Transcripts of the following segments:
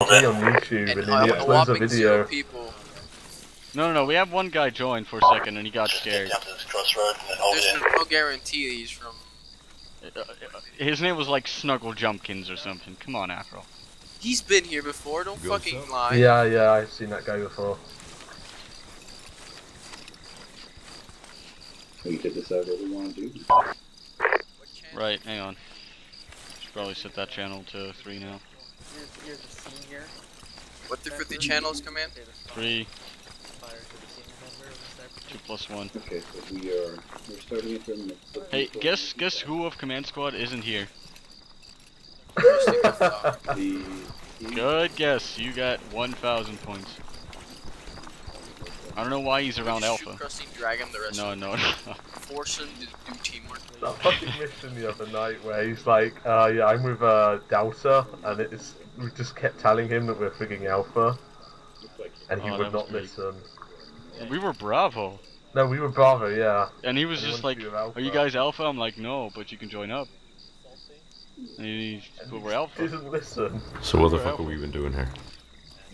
me on YouTube and, And he uh, a uploads a video. people. No, no, no. We have one guy join for a second, and he got scared. Down to this crossroad and then hold There's no guarantee that he's from. Uh, uh, His name was like Snuggle Jumpkins or something. Come on, Afro. He's been here before. Don't Good fucking stuff. lie. Yeah, yeah, I've seen that guy before. We could decide what we want to do. Right, hang on. Should probably set that channel to three now. Here's, here's the senior. What different the channels command? Say the star Three, fire to the senior member of the sniper two plus one. Okay, so we are we're starting it from the. Hey, guess guess who of Command Squad isn't here? Interesting thought. The. Good guess. You got 1,000 points. I don't know why he's around Shoot Alpha. Krusty, drag him the rest No, of no, it. no. Force him to do teamwork. That fucking mission the other night where he's like, uh, yeah, I'm with uh, Delta, and it's we just kept telling him that we're frigging Alpha, and he Oh, would not great. listen. We were Bravo. No, we were Bravo, yeah. And he was And just wanted like, to be with Are you guys Alpha? I'm like, No, but you can join up. And he, And but we're Alpha. Didn't listen. So what the We're fuck Alpha. have we been doing here?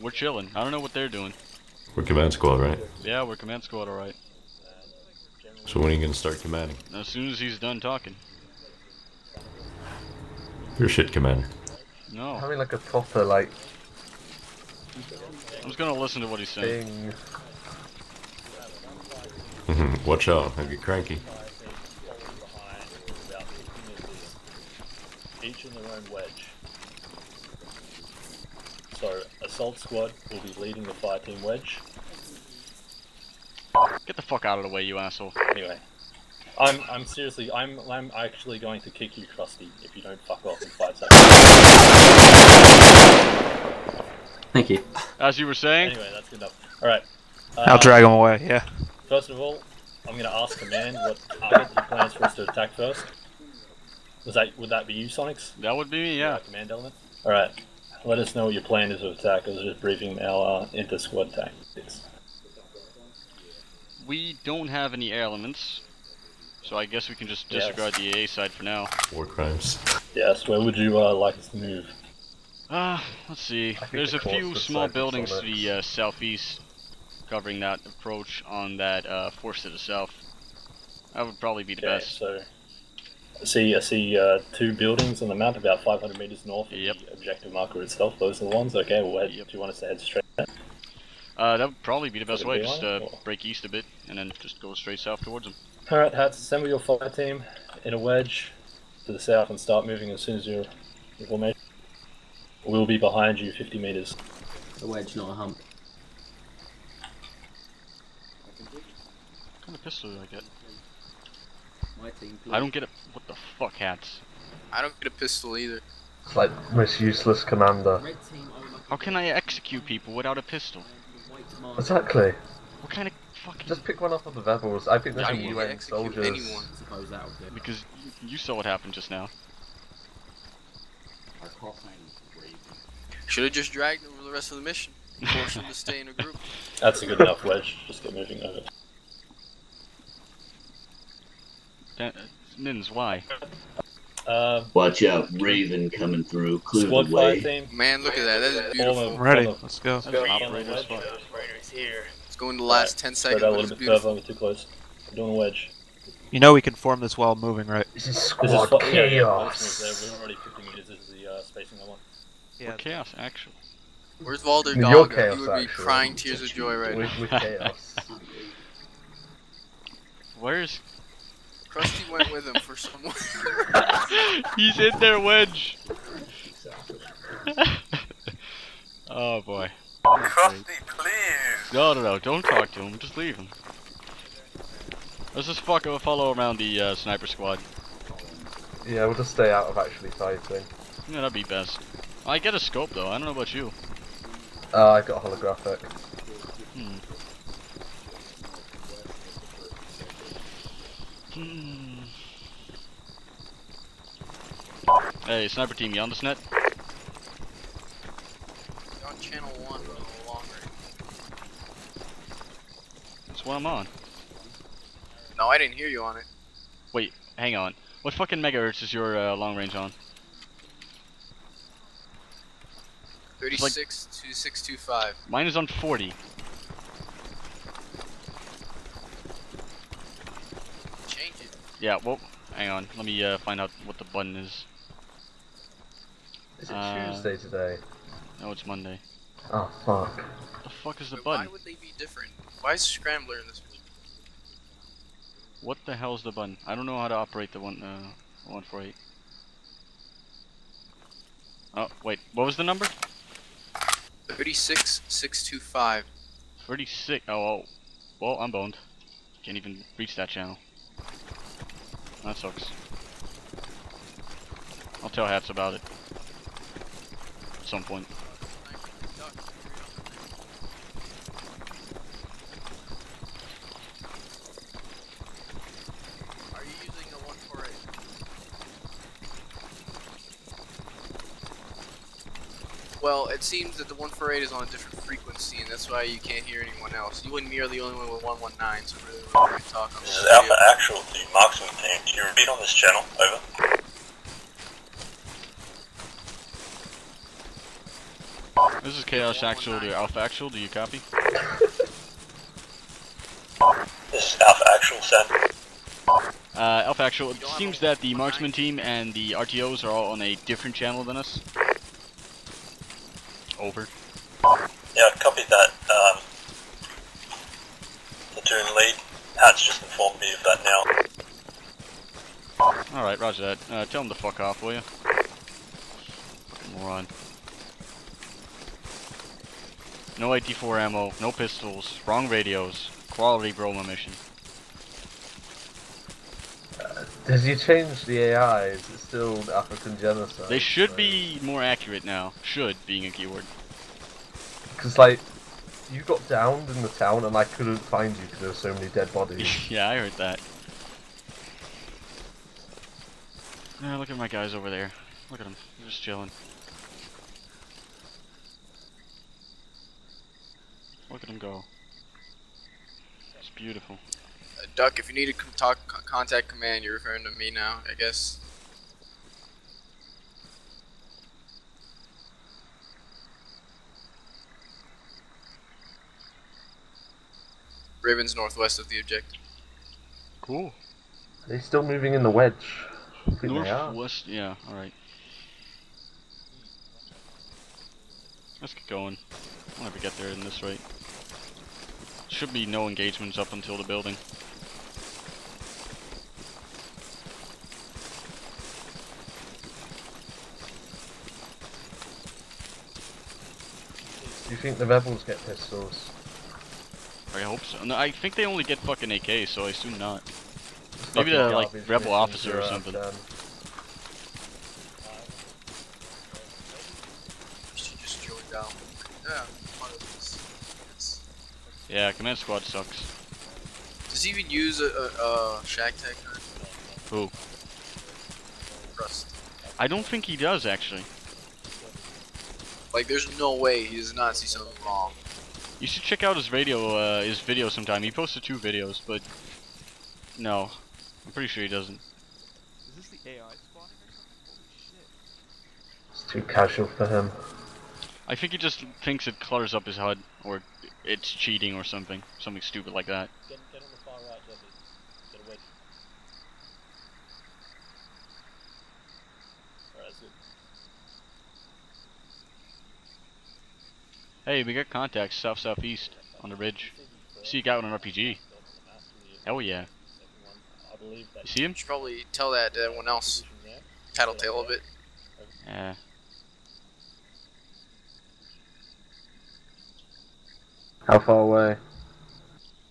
We're chilling. I don't know what they're doing. We're command squad, right? Yeah, we're Command Squad, alright. So when are you gonna start commanding? As soon as he's done talking. You're shit commander. No. Having like a proper like I'm just gonna listen to what he's saying. thing. Mhm, Watch out, I get cranky. each in their own wedge. So, assault squad will be leading the fire team wedge. Get the fuck out of the way, you asshole. Anyway, I'm I'm seriously I'm I'm actually going to kick you, Krusty, if you don't fuck off in five seconds. Thank you. As you were saying, Anyway, that's good enough. All right. Uh, I'll drag him away, yeah. First of all, I'm going to ask command what target he plans for us to attack first. Was that would that be you, Sonix? that would be me, Our yeah. command element. All right. Let us know what your plan is of attack. I was just briefing our uh, inter squad tactics. We don't have any air elements. So I guess we can just Yes. disregard the AA side for now. War crimes. Yes. Where would you uh, like us to move? Uh, let's see. There's the a few small buildings to the uh, southeast covering that approach on that uh, force to the south. That would probably be the Okay, best. so I see I see uh, two buildings on the mount about 500 meters north of Yep. the objective marker itself. Those are the ones. Okay, well, Yep. do you want us to head straight? Uh, that would probably be the best way. big Just one, uh, break east a bit and then just go straight south towards them. All right, Hats, assemble your fire team in a wedge to the south and start moving as soon as you're your formation. We'll be behind you 50 meters. A wedge, not a hump. What kind of pistol do I get? My team, I don't get a. What the fuck, hats? I don't get a pistol either. It's like most useless commander. Red team, I would like How can I execute people without a pistol? white mark. Exactly. What kind of fucking... Just pick one up of the rebels. I think there's I some will UN soldiers. anyone. Suppose that would do. Because you, you saw what happened just now. Should have just dragged him for the rest of the mission. Force him to stay in a group. That's a good enough wedge. Just get moving over. That, Nins, why? Uh, Watch out, Raven coming through. Clear squad the way. team. Man, look at that. That is beautiful. Form a- Ready, form a- let's go. That's operator as fuck. It's going to last 10 seconds, out a but little it's bit beautiful. further. We're too close. We're doing a wedge. You know we can form this while moving, right? This is This is squad fu- yeah, yeah, chaos. We're already 50 meters. This is the uh, spacing I want. What chaos, actually? Where's Valder Your Dog? chaos, He would be actually. crying tears of joy right now. With, with chaos. Where's... Krusty went with him for some He's in there, Wedge! oh boy. Krusty, please! No, no, no, don't talk to him, just leave him. Let's just fuck uh, follow around the uh, sniper squad. Yeah, we'll just stay out of actually fighting. Yeah, that'd be best. I get a scope though, I don't know about you. Uh, I got a holographic. Hmm. Hmm. Hey, sniper team, you on this net? on channel 1 on the long range. That's what I'm on. No, I didn't hear you on it. Wait, hang on. What fucking megahertz is your uh, long range on? 36 to 625. Mine is on 40. Change it. Yeah, well, hang on. Let me uh, find out what the button is. Is it Uh, Tuesday today? No, it's Monday. Oh fuck. What the fuck is the Wait, button? Why would they be different? Why is Scrambler in this? What the hell is the button? I don't know how to operate the one, uh, 148. Oh, wait, what was the number? 36 625. 36. Oh, oh. Well, I'm boned. Can't even reach that channel. That sucks. I'll tell Hats about it. At some point. Are you using a 148? Well, it seems that the 148 is on a different frequency, and that's why you can't hear anyone else. You and me are the only one with 119, so really we're going to talk on This this is Alpha. Actual, the marksman team. Can you repeat on this channel? Over. This is Chaos Actual to Alpha Actual. Do you copy? This is Alpha Actual, send. Uh, Alpha Actual, it seems that the marksman team and the RTOs are all on a different channel than us. Over. Yeah, copy that. Um, platoon lead. Hat's just informed me of that now. Alright, roger that. Uh, tell him to fuck off, will you? Fucking moron. No 84 ammo, no pistols, wrong radios, quality Broma mission. Has he changed the AI? Is it still African genocide? They should be more accurate now. Should being a keyword. Because like, you got downed in the town and I couldn't find you because there were so many dead bodies. yeah, I heard that. Yeah, look at my guys over there. Look at them. They're just chilling. Look at them go. It's beautiful. Uh, Duck, if you need to com- talk contact command, you're referring to me now, I guess. Raven's northwest of the objective. Cool. Are they still moving in the wedge? I think they are. Northwest, yeah, alright. Let's get going. I'll never get there in this rate. Should be no engagements up until the building. Do you think the rebels get pistols? I hope so. No, I think they only get fucking AK, so I assume not. It's Maybe fucking the like rebel officer or something. done. She just joined down. Yeah, one of these. It's- Yeah, command squad sucks. Does he even use a, a, a ShackTac? Who? Rust. I don't think he does actually. Like, there's no way he does not see something wrong. You should check out his video, uh, his video sometime. He posted two videos, but no, I'm pretty sure he doesn't. Is this the AI spawning or something? Holy shit. It's too casual for him. I think he just thinks it clutters up his HUD, or it's cheating or something, something stupid like that. Get, get on the far right, Jesse. Get away. Alright, that's good. Hey, we got contacts south southeast on the ridge. See a guy with an RPG. Hell yeah. I believe that You see him? You should probably tell that to everyone else. Tattletale of it. Yeah. How far away?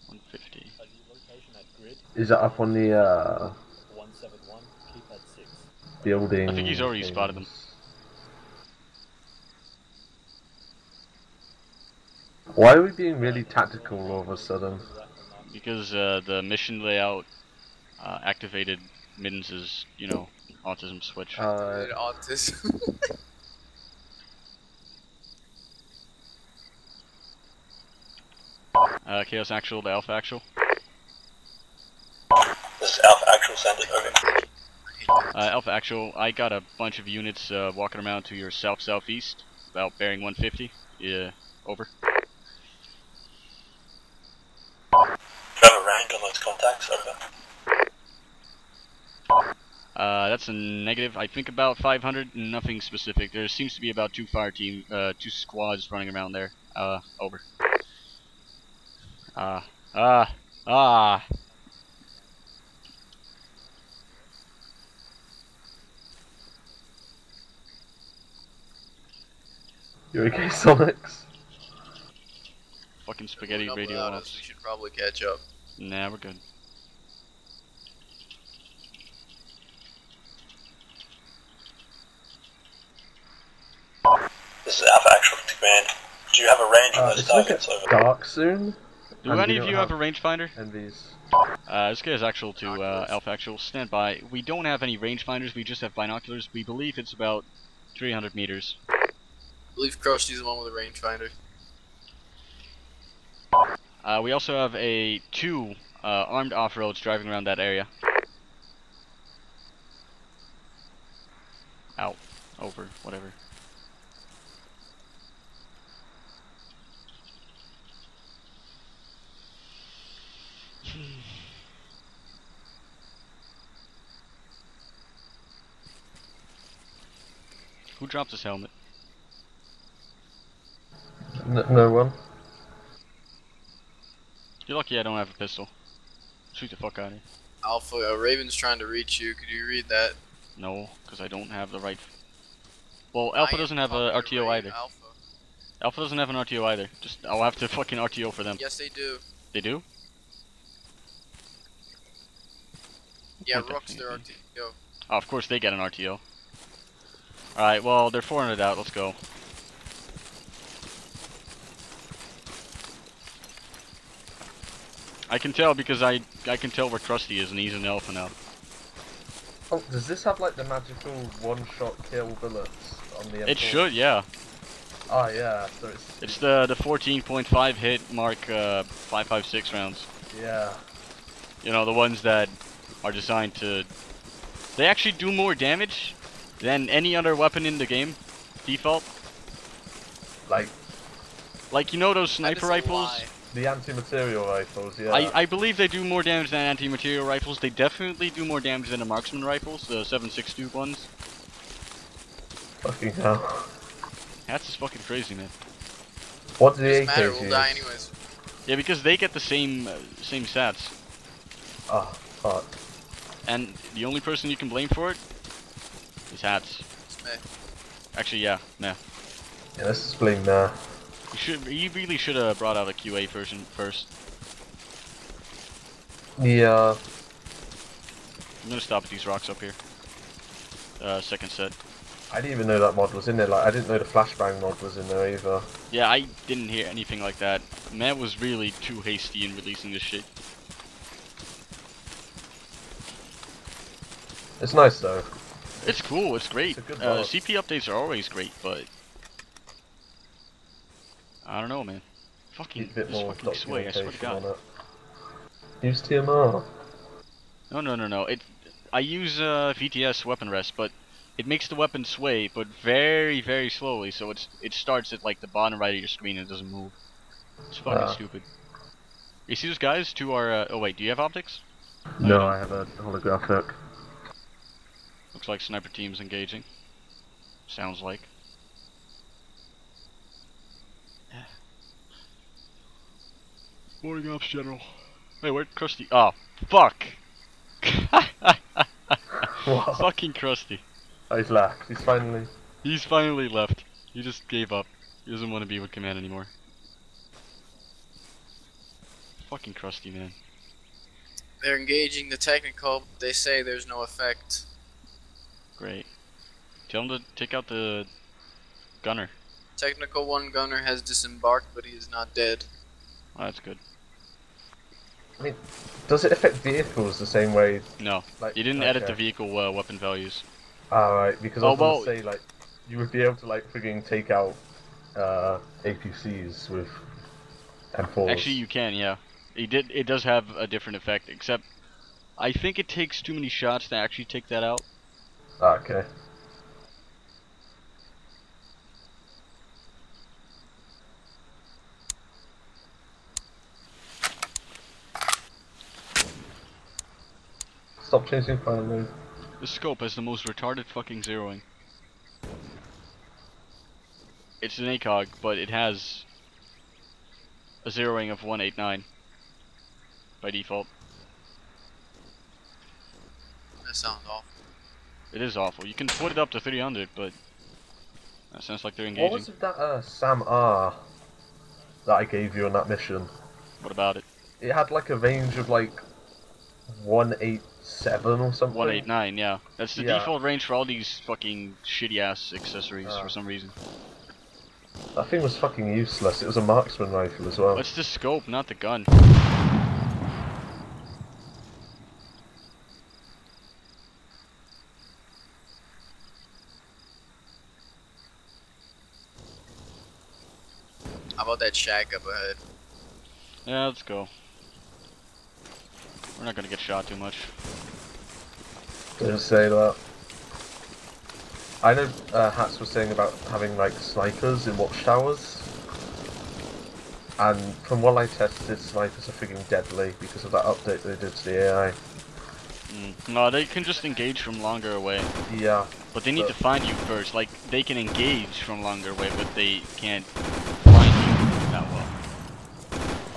150. Uh, the location at grid Is it up on the uh, 171, keep at 6. building? I think he's already spotted them. Why are we being really tactical all of a sudden? Because uh, the mission layout uh, activated Mittens' you know, autism switch. Uh, Autism. Uh, Chaos Actual to Alpha Actual. This is Alpha Actual, send it. Over. Uh, Alpha Actual, I got a bunch of units uh, walking around to your south southeast. about bearing 150. Yeah, over. Do you have a range on those contacts? Over. Uh, that's a negative. I think about 500. Nothing specific. There seems to be about two fire team, uh, two squads running around there. Uh, over. Ah, ah, ah. You okay, Sonix? Fucking spaghetti radio without us, We should probably catch up. Nah, we're good. This is Alpha Actual to command. Do you have a range on Uh, those it's like Over. dark soon. Do and any of you have a rangefinder? Envies. Uh, this guy's actual to uh, Alpha Actual. Stand by. We don't have any rangefinders. We just have binoculars. We believe it's about 300 meters. I believe Krusty's the one with a rangefinder. Uh, we also have a two uh, armed off-roads driving around that area. Out, over, whatever. Who dropped his helmet? N- no one. You're lucky I don't have a pistol. Shoot the fuck out of here. Alpha, uh, Raven's trying to reach you. Could you read that? No, because I don't have the right. Well, Alpha I doesn't have a talking to RTO Raven, either. Alpha. Alpha doesn't have an RTO either. Just I'll have to fucking RTO for them. Yes, they do. They do? Yeah, What Rook's their? RTO. Oh, of course they get an RTO. Alright, well, they're 400 out, let's go. I can tell because I I can tell where Krusty is and he's an alpha now. Oh, does this have like the magical one-shot kill bullets on the? It M4? should, yeah. Oh yeah, so it's It's the the 14.5 hit mark uh, 556 rounds. yeah. You know, the ones that are designed to... They actually do more damage than any other weapon in the game, default. Like Like, you know those sniper rifles? the anti-material rifles, yeah. I, I believe they do more damage than anti-material rifles. They definitely do more damage than the marksman rifles, the 7.62 ones. Fucking hell. That's just fucking crazy, man. What do the Doesn't AKs matter, we'll use? die anyways. Yeah, because they get the same uh, same stats, Oh, fuck. and the only person you can blame for it is hats. It's me. Actually, yeah, nah. Yeah, let's just blame there. You should, you really should have brought out a QA version first. Yeah. I'm gonna stop at these rocks up here. Uh, second set. I didn't even know that mod was in there. Like, I didn't know the flashbang mod was in there either. Yeah, I didn't hear anything like that. Matt was really too hasty in releasing this shit. It's nice though. It's cool, it's great. It's uh. CP updates are always great, but I don't know, man. Fucking a bit this more fucking sway, I swear to God. Use TMR. No, no, no, no. It, I use uh, VTS weapon rest, but it makes the weapon sway, but very, very slowly. So it's it starts at like the bottom right of your screen and it doesn't move. It's fucking Ah. stupid. You see those guys? Two are. Uh, oh wait, do you have optics? No, I have a holographic. Looks like sniper team's engaging. Sounds like. Morning ops, General. Wait, where'd Krusty? Oh, fuck! Fucking Krusty. Oh, he's left. He's finally. He's finally left. He just gave up. He doesn't want to be with command anymore. Fucking Krusty, man. They're engaging the technical. but They say there's no effect. Great. Tell him to take out the gunner. Technical one gunner has disembarked, but he is not dead. Oh, that's good. I mean, does it affect vehicles the same way? No, Like, you didn't edit the vehicle uh, weapon values. Alright, because I Oh, was well- gonna say like, you would be able to like frigging take out uh, APCs with M4s. Actually, you can, yeah. It did. It does have a different effect, except I think it takes too many shots to actually take that out. Ah, okay. Stop chasing finally. The scope has the most retarded fucking zeroing. It's an ACOG, but it has a zeroing of 189 by default. That sounds awful. It is awful. You can put it up to 300, but that sounds like they're engaging. What was that uh, Sam R that I gave you on that mission? What about it? It had like a range of like 187 or something. 189, yeah. That's the Yeah. default range for all these fucking shitty ass accessories Ah. for some reason. That thing was fucking useless. It was a marksman rifle as well. It's the scope, not the gun. How about that shack up ahead? Yeah, let's go. We're not gonna get shot too much. Didn't say that. I know uh, Hats was saying about having like snipers in watchtowers. And from what I tested, snipers are freaking deadly because of that update they did to the AI. Mm. No, they can just engage from longer away. Yeah. But they need But- to find you first. Like, they can engage from longer away, but they can't find you that well.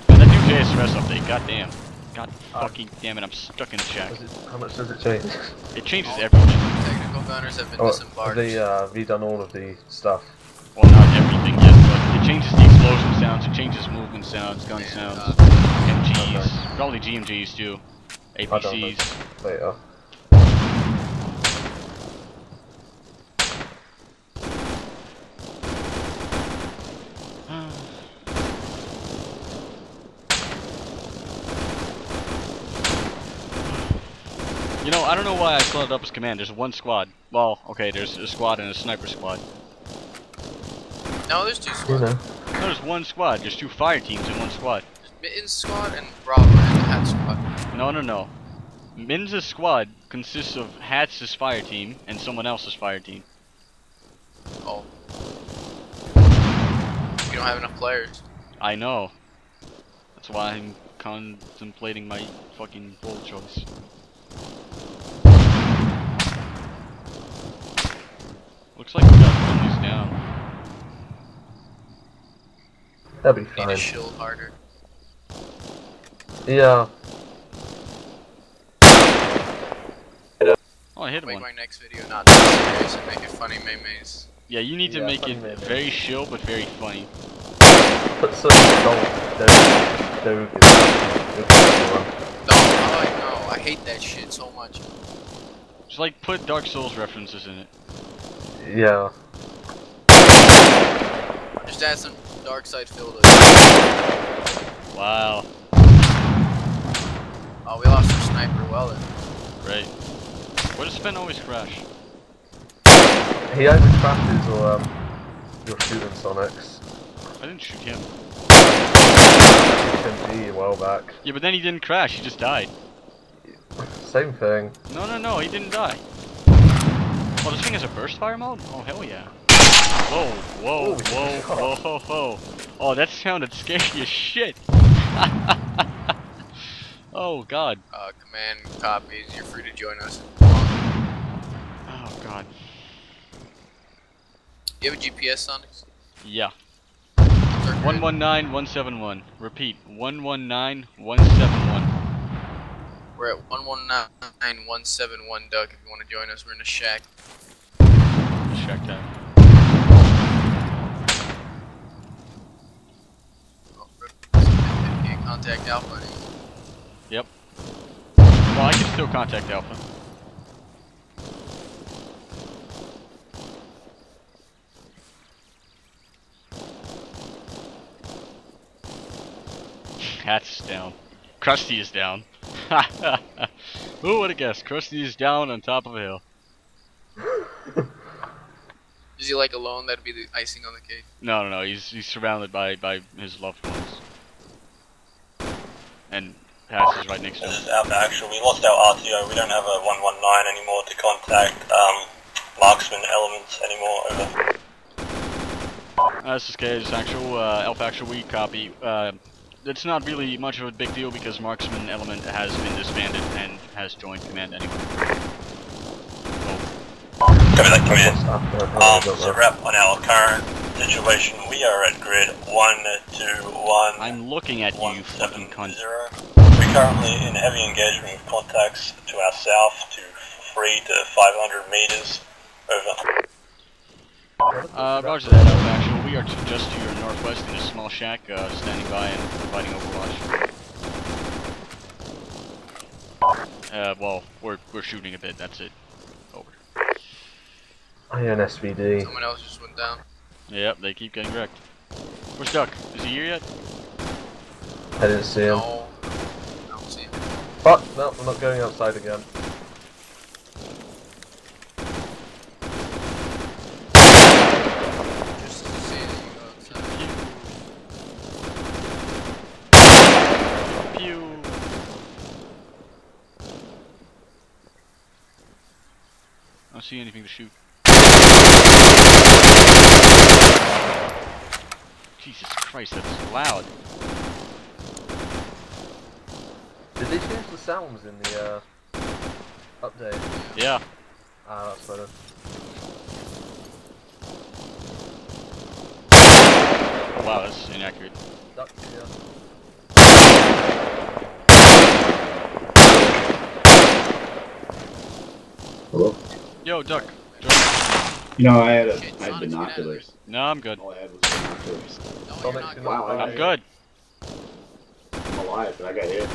And that new JSRS update, goddamn. God fucking damn it, I'm stuck in the shack. It, how much does it change? It changes everything. Technical gunners have been Oh, have disembarked. they uh, redone all of the stuff? Well, not everything yet, but it changes the explosion sounds, it changes movement sounds, gun sounds, MGs, probably GMGs too, I don't know. APCs. Later. You know, I don't know why I split it up as command. There's one squad. Well, okay, there's a squad and a sniper squad. No, there's two You squads. know. No, there's one squad. There's two fire teams in one squad. Mittens squad and Bravo and the Hat squad. No, no, no. Min's squad consists of Hats' fire team and someone else's fire team. Oh. You don't have enough players. I know. That's why I'm contemplating my fucking role choice. Looks like we got friendlies down. That'd be Need fine. to shield harder. Yeah. Oh, I hit Make one. my next video not too serious and make it funny memes. Yeah, you need to make it maybe. very chill but very funny. Put some gold. There, there we go. Good for everyone. No, oh, no, I hate that shit so much. Just like put Dark Souls references in it. Yeah. Just add some dark side filter. Wow. Oh, we lost our sniper well then. Great. Where does Sven always crash? He either crashes or um, you're shooting Sonix. I didn't shoot him. HMG a while back. Yeah, but then he didn't crash, he just died. Same thing. No, no, no, he didn't die. Oh, this thing has a burst fire mode? Oh, hell yeah. Whoa, whoa, Holy whoa, whoa, ho, ho. Oh, that sounded scary as shit. oh, God. Uh, command copies, you're free to join us. Oh, God. You have a GPS, Sonix? Yeah. Third grade? 119171. Repeat. 119171. We're at 119171, Doug, if you want to join us. We're in a shack. Shack. Can't contact Alpha. Yep. Well, I can still contact Alpha. Hats is down. Krusty is down. Who would have guessed? Krusty is down on top of a hill. Is he like alone? That'd be the icing on the cake. No, no, no. He's he's surrounded by by his loved ones. And Hats is right next to This him. is Alpha Actual. We lost our RTO. We don't have a 119 anymore to contact um, marksman elements anymore. Over. Uh, this is Cage, actual, uh, Alpha Actual, we copy. Uh, it's not really much of a big deal because marksman element has been disbanded and has joined command anyway. Copy that, come in. What's after? Um, so wrap on our current situation, we are at grid 121. I'm looking at you, fucking cunt. We're currently in heavy engagement with contacts to our south to 3 to 500 meters. Over. Uh, roger that, Alpha Actual. We are to just to your northwest in a small shack, uh, standing by and providing overwatch. Uh, well, we're, we're shooting a bit, that's it. Over. Iron SVD. Someone else just went down. Yep, they keep getting wrecked. Where's Duck? Is he here yet? I didn't see him. No. I don't see him. Fuck, no, I'm not going outside again. Just to see that you go outside. Pew. I don't see anything to shoot. Jesus Christ, that's loud. Did they change the sounds in the uh, update? Yeah. Ah, that's better. Wow, that's inaccurate. Duck, yeah. Yo, Duck. You know, I had a, Okay, I had Sonic, get out of binoculars. No, I'm good. All I had was binoculars. No, Sonic, you're not you're good. not Wow, I- I'm good. I'm alive, but I got hit.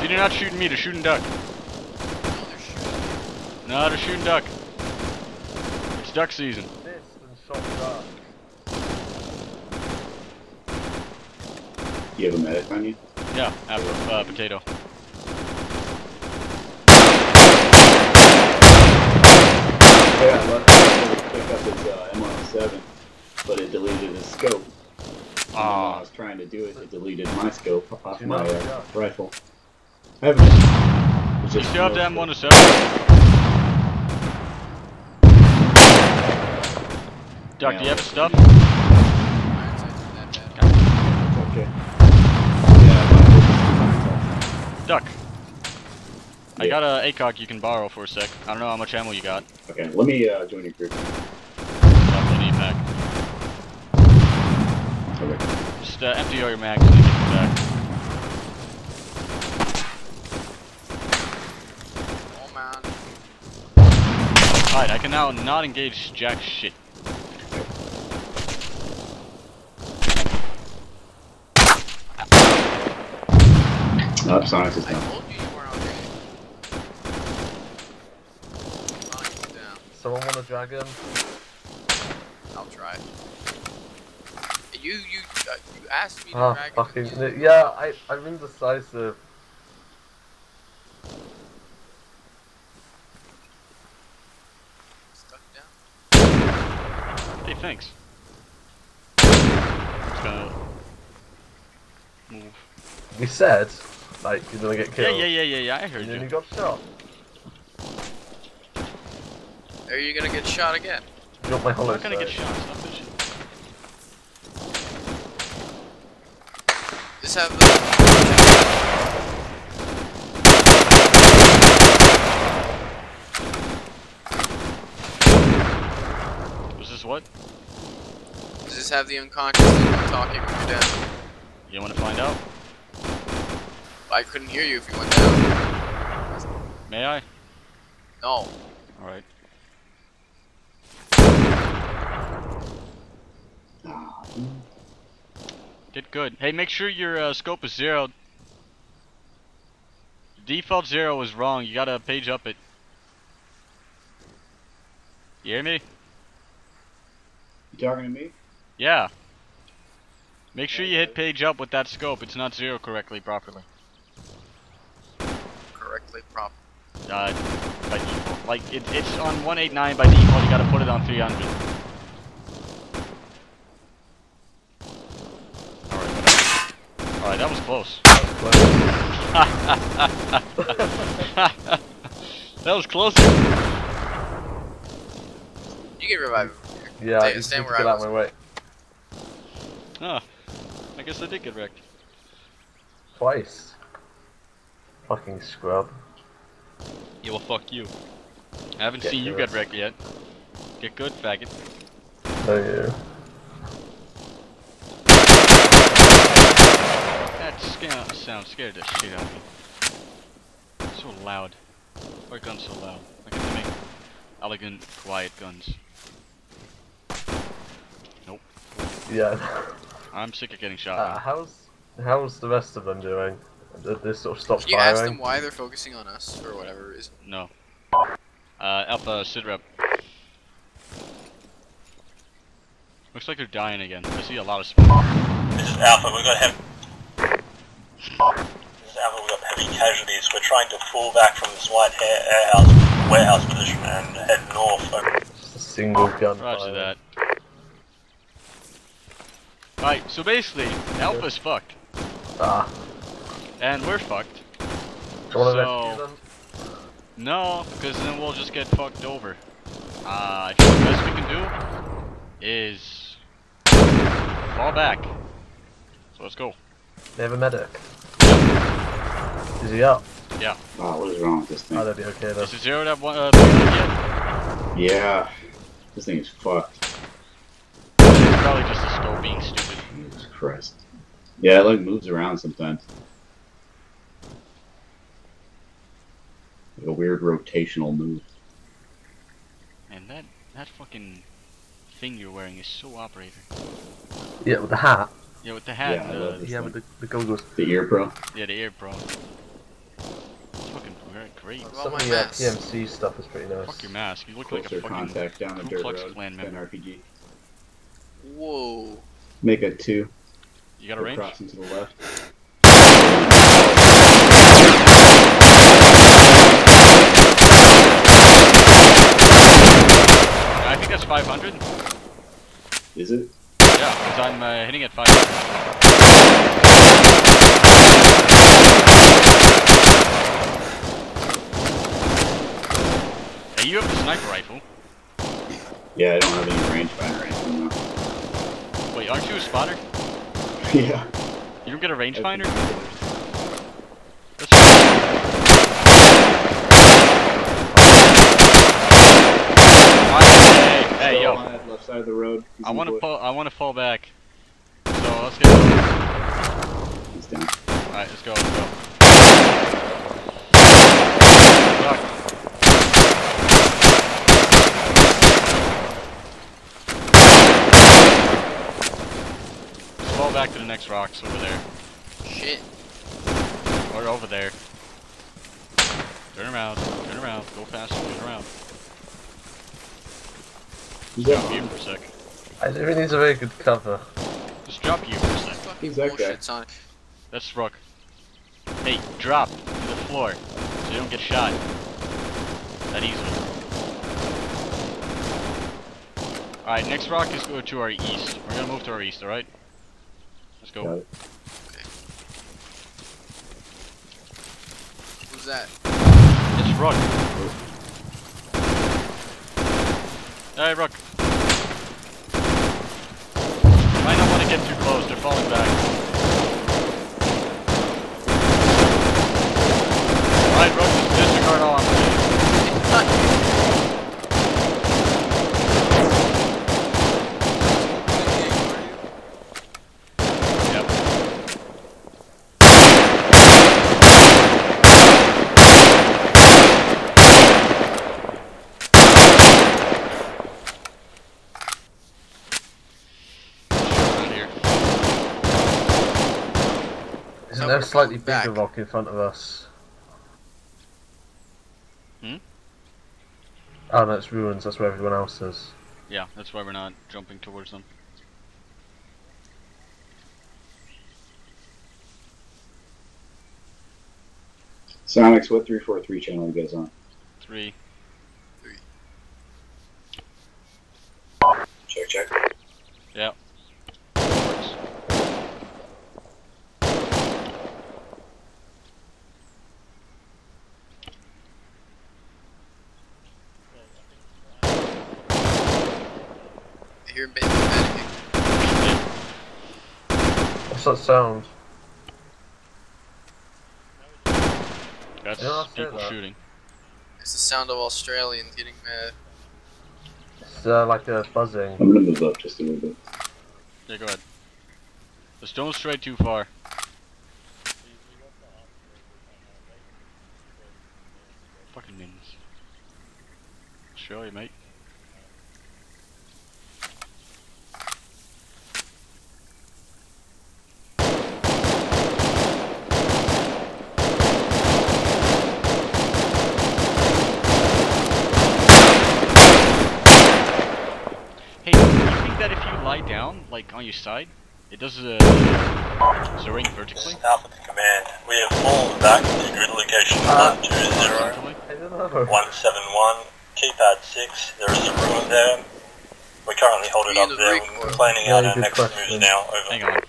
See, they're not shooting me, they're shooting Duck. No, they're shooting. No, they're shooting Duck. It's Duck season. This and shot duck. You have a medic on you? Yeah, after uh, potato. Yeah, I left to pick up his uh, M107, but it deleted his scope. And when Ah. I was trying to do it, it deleted my scope off my uh, rifle. I have it. It's You just still have no the. M107? Duck, do you have stuff? Ironsights are that bad. Okay. Yeah, Duck. I Yeah. got a ACOG you can borrow for a sec. I don't know how much ammo you got. okay, let me uh, join your group. Got plenty in back. Okay. Just uh, empty all your mags and get them back. Oh man. Alright, I can now not engage jack shit. Oh, Sonic is I down. told you you weren't okay. Sonic is down. Someone want a dragon? I'll try. You you uh, you asked me to Ah, drag fucking. it. Yeah, I, I'm indecisive. Stuck down. Hey, thanks. Just move. We said, like, you're gonna get killed. yeah, yeah, yeah, yeah, yeah I heard And then you you. got shot. Are you gonna get shot again? You got my I'm not gonna get shot, stop this shit. Just have uh, the. Was this what? Does this have the unconscious you're talking when you're down? You wanna find out? I couldn't hear you if you went down. May I? No. Alright. Get good. Hey, make sure your uh, scope is zeroed. Default zero is wrong. You gotta page up it. You hear me? you talking to me? Yeah. Make sure you hit page up with that scope. It's not zero correctly properly. Correctly prop. Uh, by default. Like, it, it's on 189 by default. You gotta put it on 300. Alright, whatever. Alright, that was close. that was close. You get revived. Yeah, Stay- you stay need to where get I out of was. my way. Ah, I guess I did get wrecked. Twice. Fucking scrub. Yeah, well, fuck you. I haven't Get seen you to get wrecked yet. Get good, faggot. Oh yeah. That sca- sound scared the shit out of me. So loud. Why are guns so loud? Like to make elegant, quiet guns. Nope. Yeah. I'm sick of getting shot. Uh, how's how's the rest of them doing? Did they sort of stop Can you ask them why they're focusing on us for whatever reason? No. Uh, Alpha sitrep. Looks like they're dying again. I see a lot of smoke. This is Alpha, we've got heavy... This is Alpha, we've got heavy casualties. We're trying to fall back from this white hair airhouse, warehouse position and head north. Over. Just a single gun. Roger fire. that. Alright, so basically, Alpha's fucked. Ah. And we're fucked. Do you want So- rescue them? No, because then we'll just get fucked over. Uh, I think the best we can do is fall back. So let's go. They have a medic. Is he up? Yeah. Wow, what is wrong with this thing? Oh, they'll be okay though. Is it zeroed up one uh, yet? Yeah. This thing is fucked. It's probably just the scope being stupid. Jesus Christ. Yeah, it like moves around sometimes. Like a weird rotational move. And that that fucking thing you're wearing is so operator. Yeah, with the hat. Yeah, with the hat. Yeah, I and love the, this Yeah, thing. with the, the goggles. The ear pro. yeah, the ear pro. It's fucking very great. What about Some of the uh, mask? PMC stuff is pretty nice. Fuck your mask. You look Closer like a fucking contact down the dirt Klux road. Klan member. RPG. Whoa. Make a two. You got a range? Crossing to the left. I think that's 500. Is it? Yeah, because I'm uh, hitting at 500. Hey, you have the sniper rifle. Yeah, I don't have any rangefinder or anything though. Wait, aren't you a spotter? yeah. You don't get a rangefinder? That's Hey, hey, Still yo. on that left side of the road. He's I want to bush. fall. I want to fall back. So let's get. All He's down. right, let's go. Let's go. Fuck. Let's fall back to the next rocks over there, Shit. or over there. Turn around. Turn around. Go faster. Turn around. He's Drop down. here for a sec. I think it's a very good cover. Just drop you for a sec. Fucking Who's that guy? bullshit, Sonic. That's Rook. Hey, drop to the floor so you don't get shot that easily. Alright, next rock is go to our east. We're gonna move to our east, alright? Let's Got go. it. Who's that? It's Rook. Hey, Rook. Might not want to get too close, they're falling back. Alright, Rook, disregard all I'm saying. Yep. Around here. Isn't No, there a slightly going back. bigger rock in front of us? Hmm? Oh no, it's ruins. That's where everyone else is. Yeah, that's why we're not jumping towards them. Sonic's what 343 channel you guys on? Three. Three. Check, check. Yeah. What's that sound? That's Yeah, I'll people that. shooting. It's the sound of Australians getting mad. It's uh, like a buzzing. I'm gonna move up just a little bit. Yeah, go ahead. Just don't stray too far. Fucking minions. Australia, mate. Hey, do you think that if you lie down, like on your side, it does a uh, soaring vertically? Alpha to command. We have fallen back to grid location Uh, 120. Horizontally? I don't know. 171, keypad 6, there is a ruin there. We currently hold it up there. We're planning Yeah, out our next question. moves now. Over. Hang on.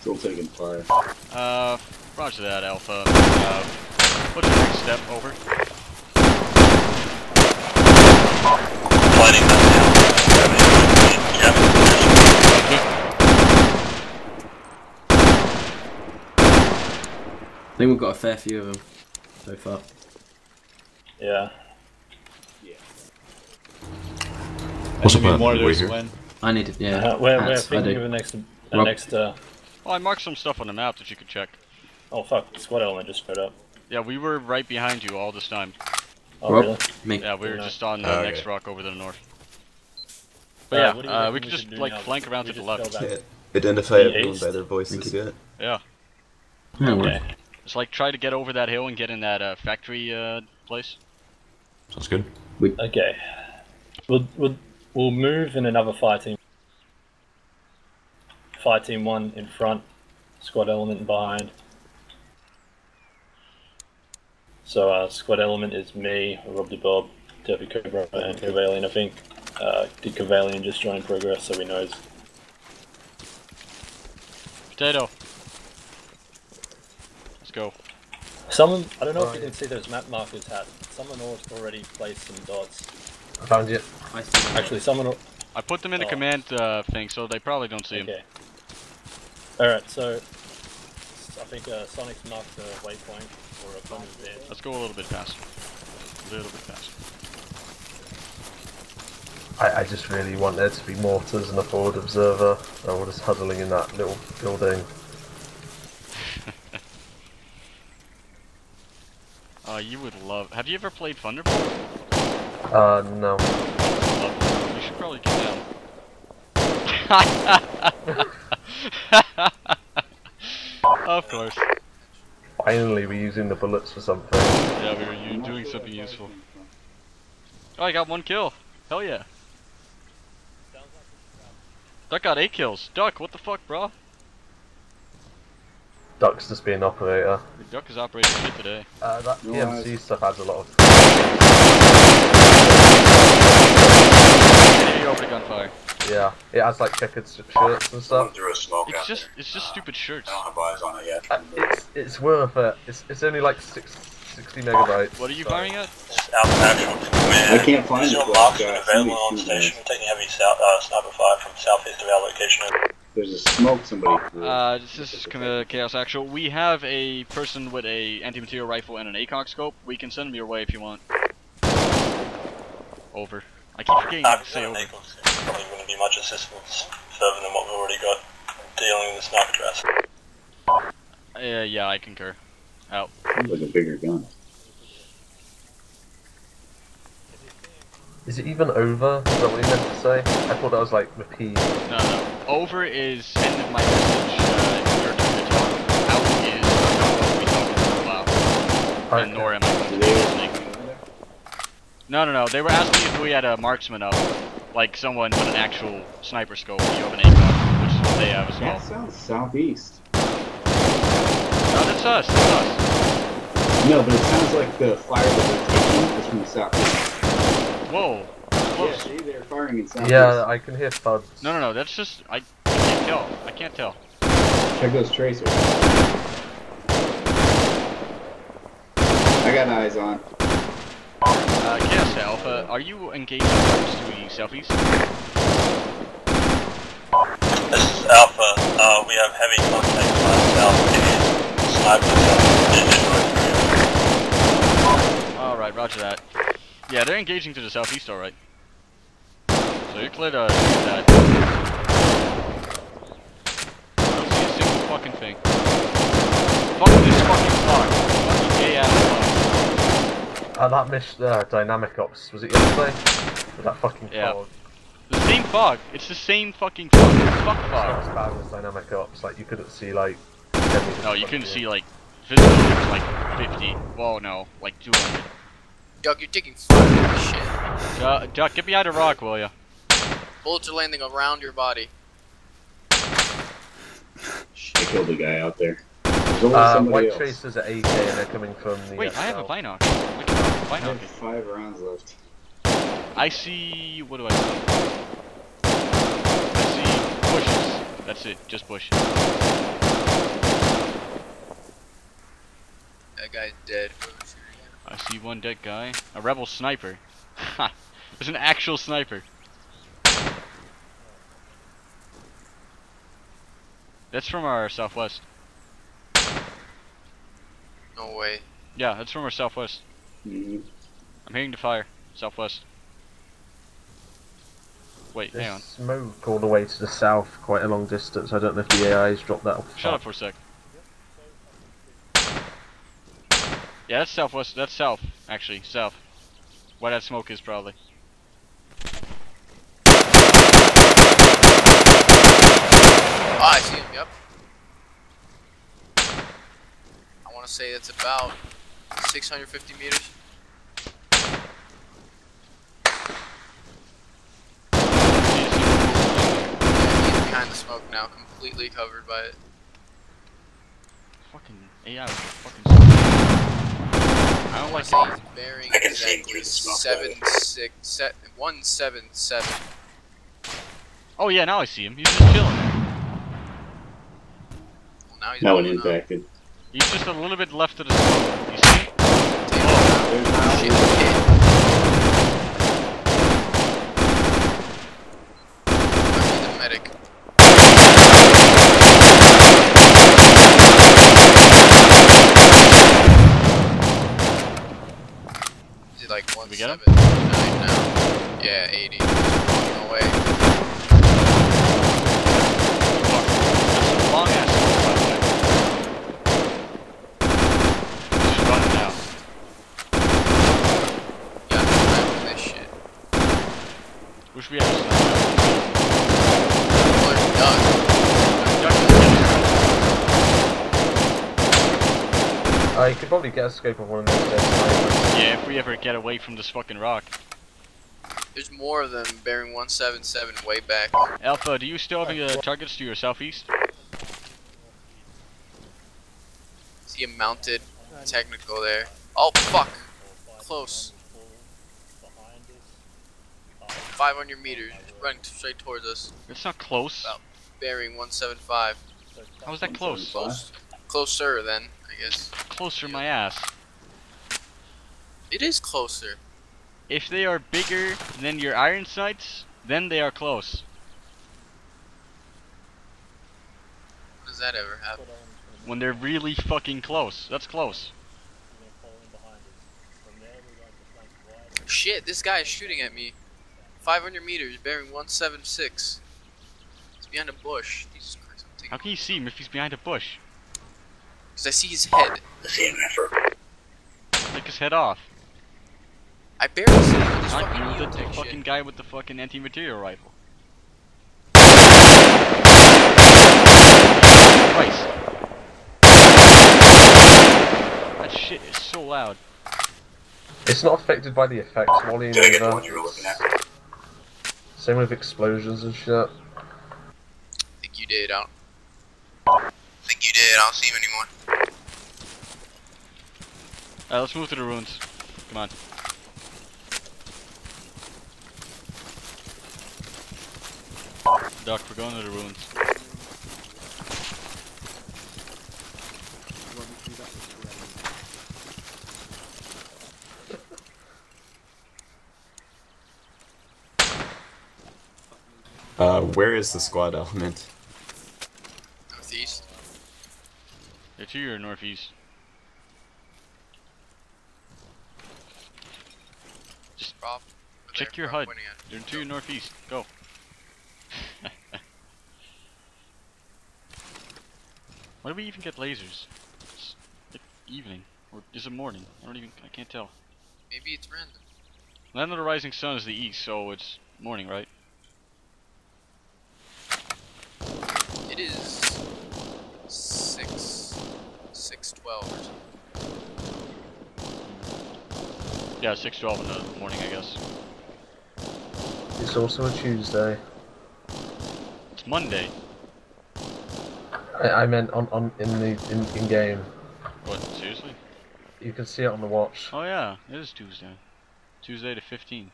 Still taking fire. Uh, roger that, Alpha. Uh, what's your next step? Over. Planning that now. Jamming I think we've got a fair few of them so far. Yeah. Yeah. What's the And we need plan? More of Wait those here? when. I need to, yeah. Uh, we're, we're I thinking of a next, the Rob- next. Uh, Well, I marked some stuff on the map that you could check. oh fuck! Squad element just showed up. Yeah, we were right behind you all this time. Oh Rob, really? me. Yeah, we were just on the Oh, okay. next rock over to the north. Uh, But what yeah, uh, we could just should like now? flank around We to the left. Yeah. Identify The everyone by their voices, yeah. Yeah, No Okay. worries. just like try to get over that hill and get in that uh, factory uh, place. Sounds good. Okay. We'll, we'll, we'll move in another fire team. Fire team one in front, squad element behind. So uh, squad element is me, Rob the Bob, Derby Cobra, and Cavalian. I think uh, did Cavalian just join progress, so he knows. Potato. Let's go. Someone, I don't know if you can see those map markers, hat. Someone already placed some dots. I found you. I see. Actually, someone. I put them in the Oh. command uh, thing, so they probably don't see him. Okay. Alright, so I think uh, Sonix's marked a waypoint or a point of advance. Let's go a little bit faster. A little bit faster. I, I just really want there to be mortars and a forward observer. I was just huddling in that little building. Uh, you would love. Have you ever played Thunderbolt? Uh, no. You should probably get down. of course. Finally, we're using the bullets for something. Yeah, we were doing something useful. Oh, I got one kill. Hell yeah. Duck got eight kills. Duck, what the fuck, bro? Duck's just being an operator. Duck is operating shit today. Uh, that No, PMC I- stuff adds a lot of. Hey, over to gunfire. Yeah, it has like checkered shirts and stuff. through a smoke It's just, it's just stupid shirts. I don't have eyes on it yet. Uh, it's it's worth it. It's it's only like six, 60 megabytes. What are you so- firing at? Alpha actual. I can't find Is the your black guy. available on shoot station? me. Taking heavy south, uh, sniper fire from southeast of our location. There's a smoke somebody threw. Uh, this is Com- uh, Chaos Actual. We have a person with a anti-material rifle and an ACOG scope. We can send him your way if you want. Over. I keep forgetting to say over. Eagles, probably wouldn't be much assistance further than what we've already got dealing with the sniper traps. Uh, yeah, I concur. Out. Seems like a bigger gun. Is it even over? Is that what he meant to say? I thought that was like repeat. No, no. Over is end of my message. Uh, if you're doing the talk. Out is I'm not going to talking for a while. And nor am I going to be listening. No, no, no. They were asking if we had a marksman up, like someone with an actual sniper scope. You have an ACOG, which is what they have as well. That sounds southeast. No, that's us. That's us. No, but it sounds like the fire that they're taking is from the southeast. Whoa. Yeah, Close. see, they're firing in southeast. Yeah, I can hear thuds. No, no, no. That's just I, I can't tell. I can't tell. Check those tracers. I got eyes on. Uh, Chaos Alpha. Are you engaged to the southeast? This is Alpha. Uh, we have heavy contact by south. Snipers. Alright, roger that. Yeah, they're engaging to the southeast, alright. So you're clear to that. I don't see a single fucking thing. Fuck this fucking clock. Fucking gay ass clock. Uh, that mission, uh, Dynamic Ops, was it yesterday? With that fucking Yeah. fog? The same fog. It's the same fucking fog. Fuck It's not fog. as bad as Dynamic Ops, like you couldn't see like... 10 No, you couldn't see like visibility was like 50. Whoa, no, like 200. Doug, you're taking fire. Shit. Uh, Duck, get behind a rock, will ya? Bullets are landing around your body. I killed a guy out there. There's always Uh, white else. tracers at 8 and they're coming from the... Wait, uh, I have a south. binoc. Look at that, I have five rounds left. I see. What do I see? I see bushes. That's it, just bushes. That guy's dead. Whoever's shooting him. I see one dead guy. A rebel sniper. Ha! There's an actual sniper. That's from our southwest. No way. Yeah, that's from our southwest. Mhm. I'm hearing the fire. Southwest. Wait, hang on. There's smoke all the way to the south, quite a long distance. I don't know if the AI's dropped that off. Shut up for a sec. Yeah, that's southwest. That's south, actually. South. Where that smoke is, probably. Ah, I see him. Yep. I want to say it's about 650 meters. Yeah, he's behind the smoke now, completely covered by it. Fucking AI was fucking. I don't like say it. bearing I can exactly through seven six set one seven seven. Oh yeah, now I see him. He's just chilling there. Well, now he's That one moving up. He's just a little bit left of the smoke. You see? Take him out. There's now Shit, hit. I need the medic. Is he like one we get him? seven nine now? Yeah, eighty. Walking away. Fuck. That's a long ass smoke, by the way. He's just running now. Got no time for this shit. Wish we had a sniper. Well, there's Doug. Duck is getting You could probably get a scope of one of those dead. Yeah, if we ever get away from this fucking rock. There's more of them bearing 177 way back. Alpha, do you still have any uh, targets to your southeast? See a mounted technical there. Oh fuck! Close. 500 meters, running straight towards us. It's not close. About bearing 175. How is that close? Close. Closer then, I guess. Closer my ass. It is closer. If they are bigger than your iron sights, then they are close. When does that ever happen? When they're really fucking close. That's close. Shit, this guy is shooting at me. 500 meters, bearing 176. He's behind a bush. Jesus Christ. How can you see him if he's behind a bush? Because I see his head. The CMFer. Take his head off. I barely see him with this Not fucking you, the, Neotech shit. fucking guy with the fucking anti-material rifle. Christ. That shit is so loud. It's not affected by the effects volume Did I get the you were looking at? Same with explosions and shit. I think you did. I don't think you did. I don't see him anymore. Alright, let's move to the ruins. Come on. Doc, we're going to the ruins. Uh, where is the squad element? They're to your northeast. Just Rob. check your HUD. They're to your northeast. Go. Why do we even get lasers? It's like evening. Or is it morning? I don't even, I can't tell. Maybe it's random. Land of the Rising Sun is the east, so it's morning, right? 612 Yeah, 612 in the morning, I guess. It's also a Tuesday. It's Monday. I, I meant on, on in the in, in game. What, seriously? You can see it on the watch. Oh yeah, it is Tuesday. Tuesday the 15th.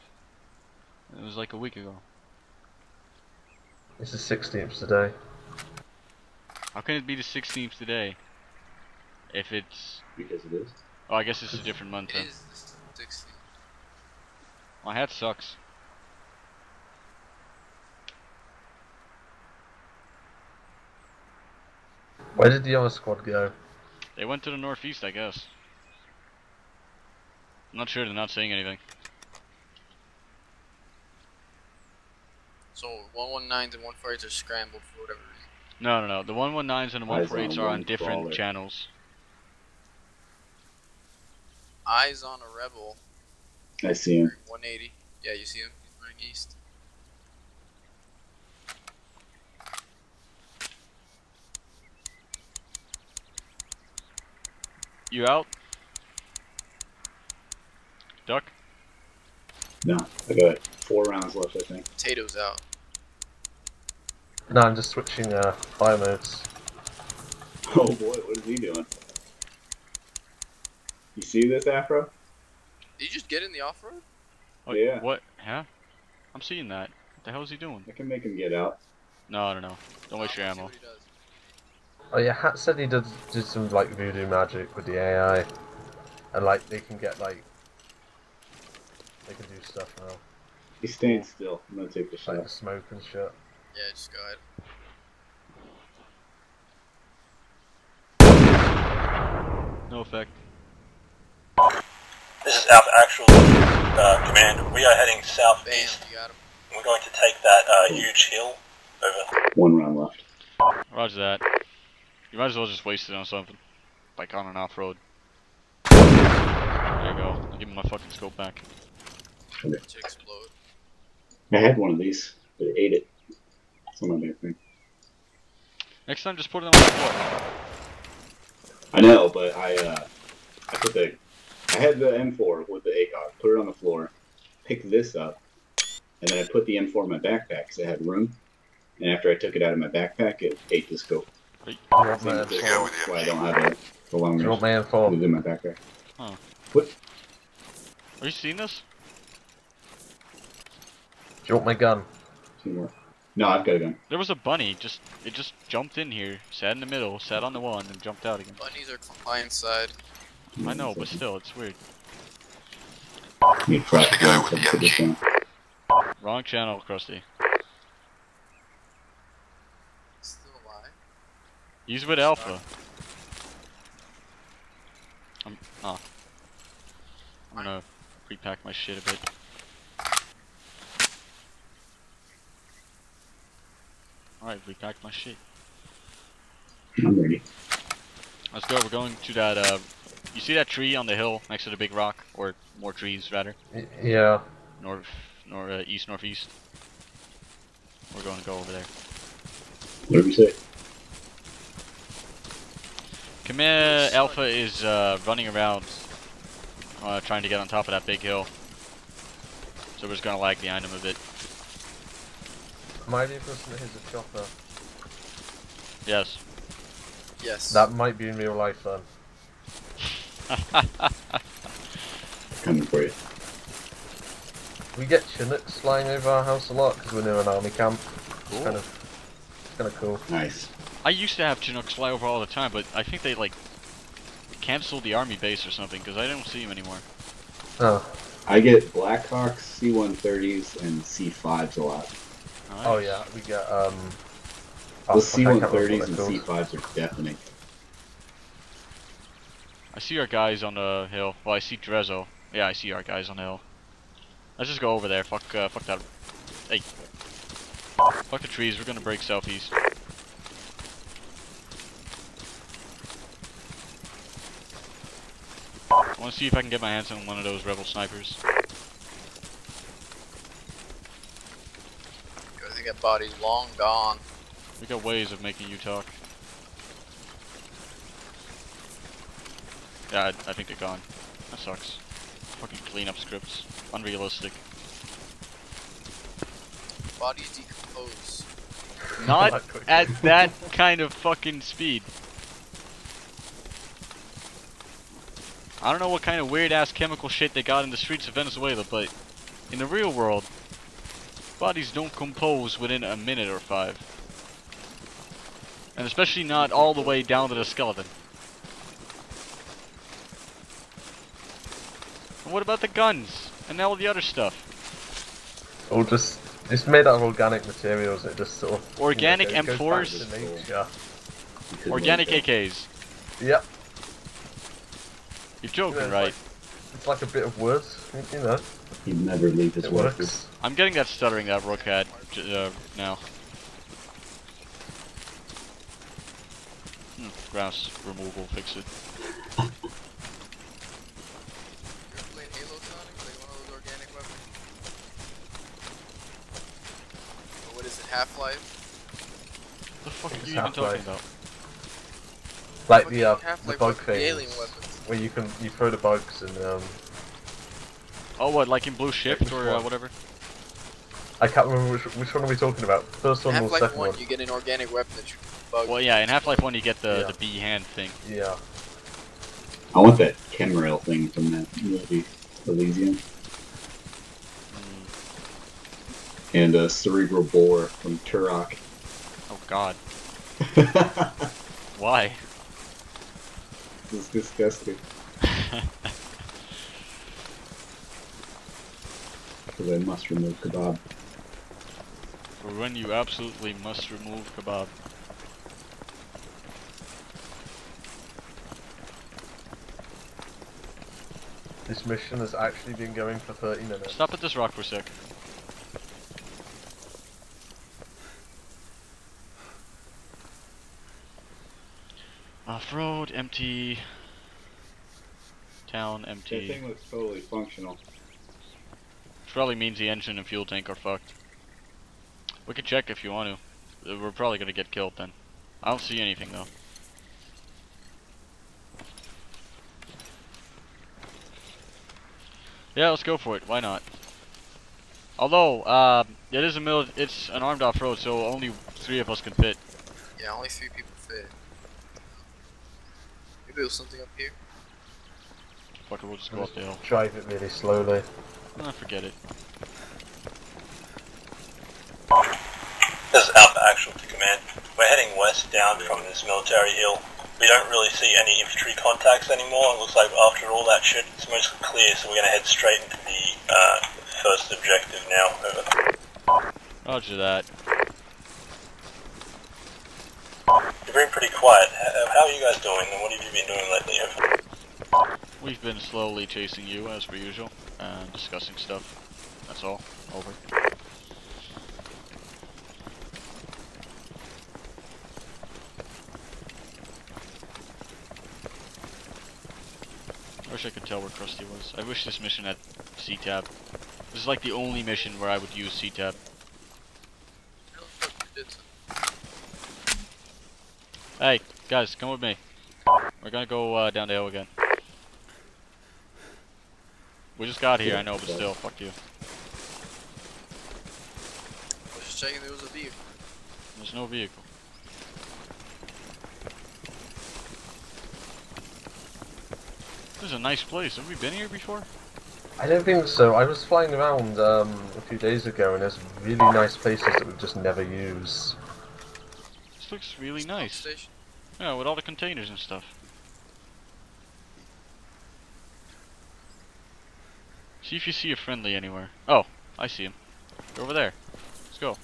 It was like a week ago. It's the 16th today. How can it be the 16th today? If it's... Because it is. Oh, I guess it's a different month It then. is the 16th. My hat sucks. Where did the other squad go? They went to the northeast, I guess. I'm not sure, they're not saying anything. So 119s and 148s are scrambled for whatever reason. No, no, no. The 119s and the Eyes on 148s are on different crawler. channels. Eyes on a rebel. I see him. 180. Yeah, you see him? He's running east. You out? Duck? No, I got four rounds left, I think. Potatoes out. No, I'm just switching uh, fire modes. Oh boy, what is he doing? You see this, Afro? Did you just get in the off road? Oh, Yeah. What? Huh? I'm seeing that. What the hell is he doing? I can make him get out. No, no, no. Don't waste your ammo. what he does. Oh yeah, Hat said he did did some like voodoo magic with the AI, and like they can get like they can do stuff now, He's staying still. I'm gonna take the shot. the smoke and shit. Yeah, just go ahead. No effect. This is Alpha Actual uh, Command. We are heading southeast. you. We're going to take that uh, huge hill. Over. One round left. Roger that. You might as well just waste it on something. Like on an off-road. There you go. I'll give me my fucking scope back. To explode. I had one of these, but it ate it. It's on my back thing. Next time, just put it on the floor. I know, but I uh, I put the I had the M4 with the ACOG, put it on the floor, picked this up, and then I put the M4 in my backpack because it had room. And after I took it out of my backpack, it ate the scope. You That's why I don't have a, the long Do you range. want my It info? was in my backpack. Are you seeing this? Do you want my gun? No, I've got a gun. There was a bunny. Just it just jumped in here, sat in the middle, sat on the one, and jumped out again. Bunnies are compliant side. I know, but still, it's weird. Need to try to put this. Wrong channel, Krusty. Still alive. Use with Alpha. I'm, oh. I'm gonna repack my shit a bit. Alright, repack my shit. I'm ready. Let's go, we're going to that, uh, you see that tree on the hill next to the big rock? Or more trees, rather? Yeah. North, nor, uh, east, northeast. We're going to go over there. Whatever you say. Command Alpha is, uh, running around, uh, trying to get on top of that big hill. So we're just gonna lag behind him a bit. My idea person that hits a chopper. Yes. Yes. That might be in real life then. Coming for you. We get Chinooks flying over our house a lot because we're near an army camp. It's Cool. kind of, it's kind of cool. Nice. I used to have Chinooks fly over all the time, but I think they like canceled the army base or something because I don't see them anymore. Oh, I get Blackhawks, C-130s, and C-5s a lot. Oh yeah, we get um. The oh, fuck, I can't remember C-130s what and. C-5s are deafening. I see our guys on the hill. Well, I see Drezzo. Yeah, I see our guys on the hill. Let's just go over there. Fuck, uh, fuck that. Hey. Fuck the trees. We're gonna break southeast. I wanna see if I can get my hands on one of those rebel snipers. I think that body's long gone. We got ways of making you talk. Yeah, I, I think they're gone. That sucks. Fucking cleanup scripts. Unrealistic. Bodies decompose. Not Not at that kind of fucking speed. I don't know what kind of weird ass chemical shit they got in the streets of Venezuela, but in the real world, bodies don't compose within a minute or five. And especially not all the way down to the skeleton. And what about the guns? And all the other stuff? All just it's made out of organic materials. It just sort of Organic you know, goes back M4s? to nature. Because Organic AKs. Yep, You're joking, Yeah, it's right? like- it's like a bit of wood. You know, He'd never leave his it work. I'm getting that stuttering that Rook had uh, now. Hmm, grass removal, fix it. You ever played Halo Sonix? Like one of those organic weapons? Or what is it, Half-Life? The fuck are you even Half-Life. talking about? Like the uh, the Half-Life bug with the alien things weapons. where you can you throw the bugs and um Oh, what, like in Blue Shift or uh, whatever? I can't remember which, which one are we talking about. First one or Half-Life second 1, one? you get an organic weapon that shoots bugs. Well, yeah, in Half-Life 1 you get the, Yeah. the bee hand thing. Yeah. I want that chemrail thing from that movie, Elysium, and a cerebral bore from Turok. oh god. Why? It's disgusting. Because I must remove kebab. For when you absolutely must remove kebab. This mission has actually been going for 30 minutes. Stop at this rock for a sec. Off-road, empty. Town, empty. That empty. thing looks totally functional. Probably means the engine and fuel tank are fucked. We could check if you want to. Uh, We're probably gonna get killed then. I don't see anything though. Yeah, let's go for it. Why not? Although, uh, it is a mil it's an armed off-road, so only three of us can fit. Yeah, only three people fit. Maybe there's something up here. Fuck it, we'll just go up the hill. Drive it really slowly. Ah, forget it. This is Alpha Actual to Command. We're heading west down from this military hill. We don't really see any infantry contacts anymore. It looks like after all that shit, it's mostly clear, so we're going to head straight into the uh, first objective now. Over. Roger that. You've been pretty quiet. H- uh, How are you guys doing, and what have you been doing lately? We've been slowly chasing you as per usual and discussing stuff. That's all. Over. I wish I could tell where Krusty was. I wish this mission had C-Tab. This is like the only mission where I would use C-Tab. I don't know if you did something. Hey, guys, come with me. We're gonna go uh, down the hill again. We just got here, I know, but still, fuck you. I was just checking there was a vehicle. There's no vehicle. This is a nice place. Have we been here before? I don't think so. I was flying around um, a few days ago and there's really nice places that we just never use. This looks really nice. Station. Yeah, with all the containers and stuff. See if you see a friendly anywhere. Oh, I see him. They're over there. Let's go.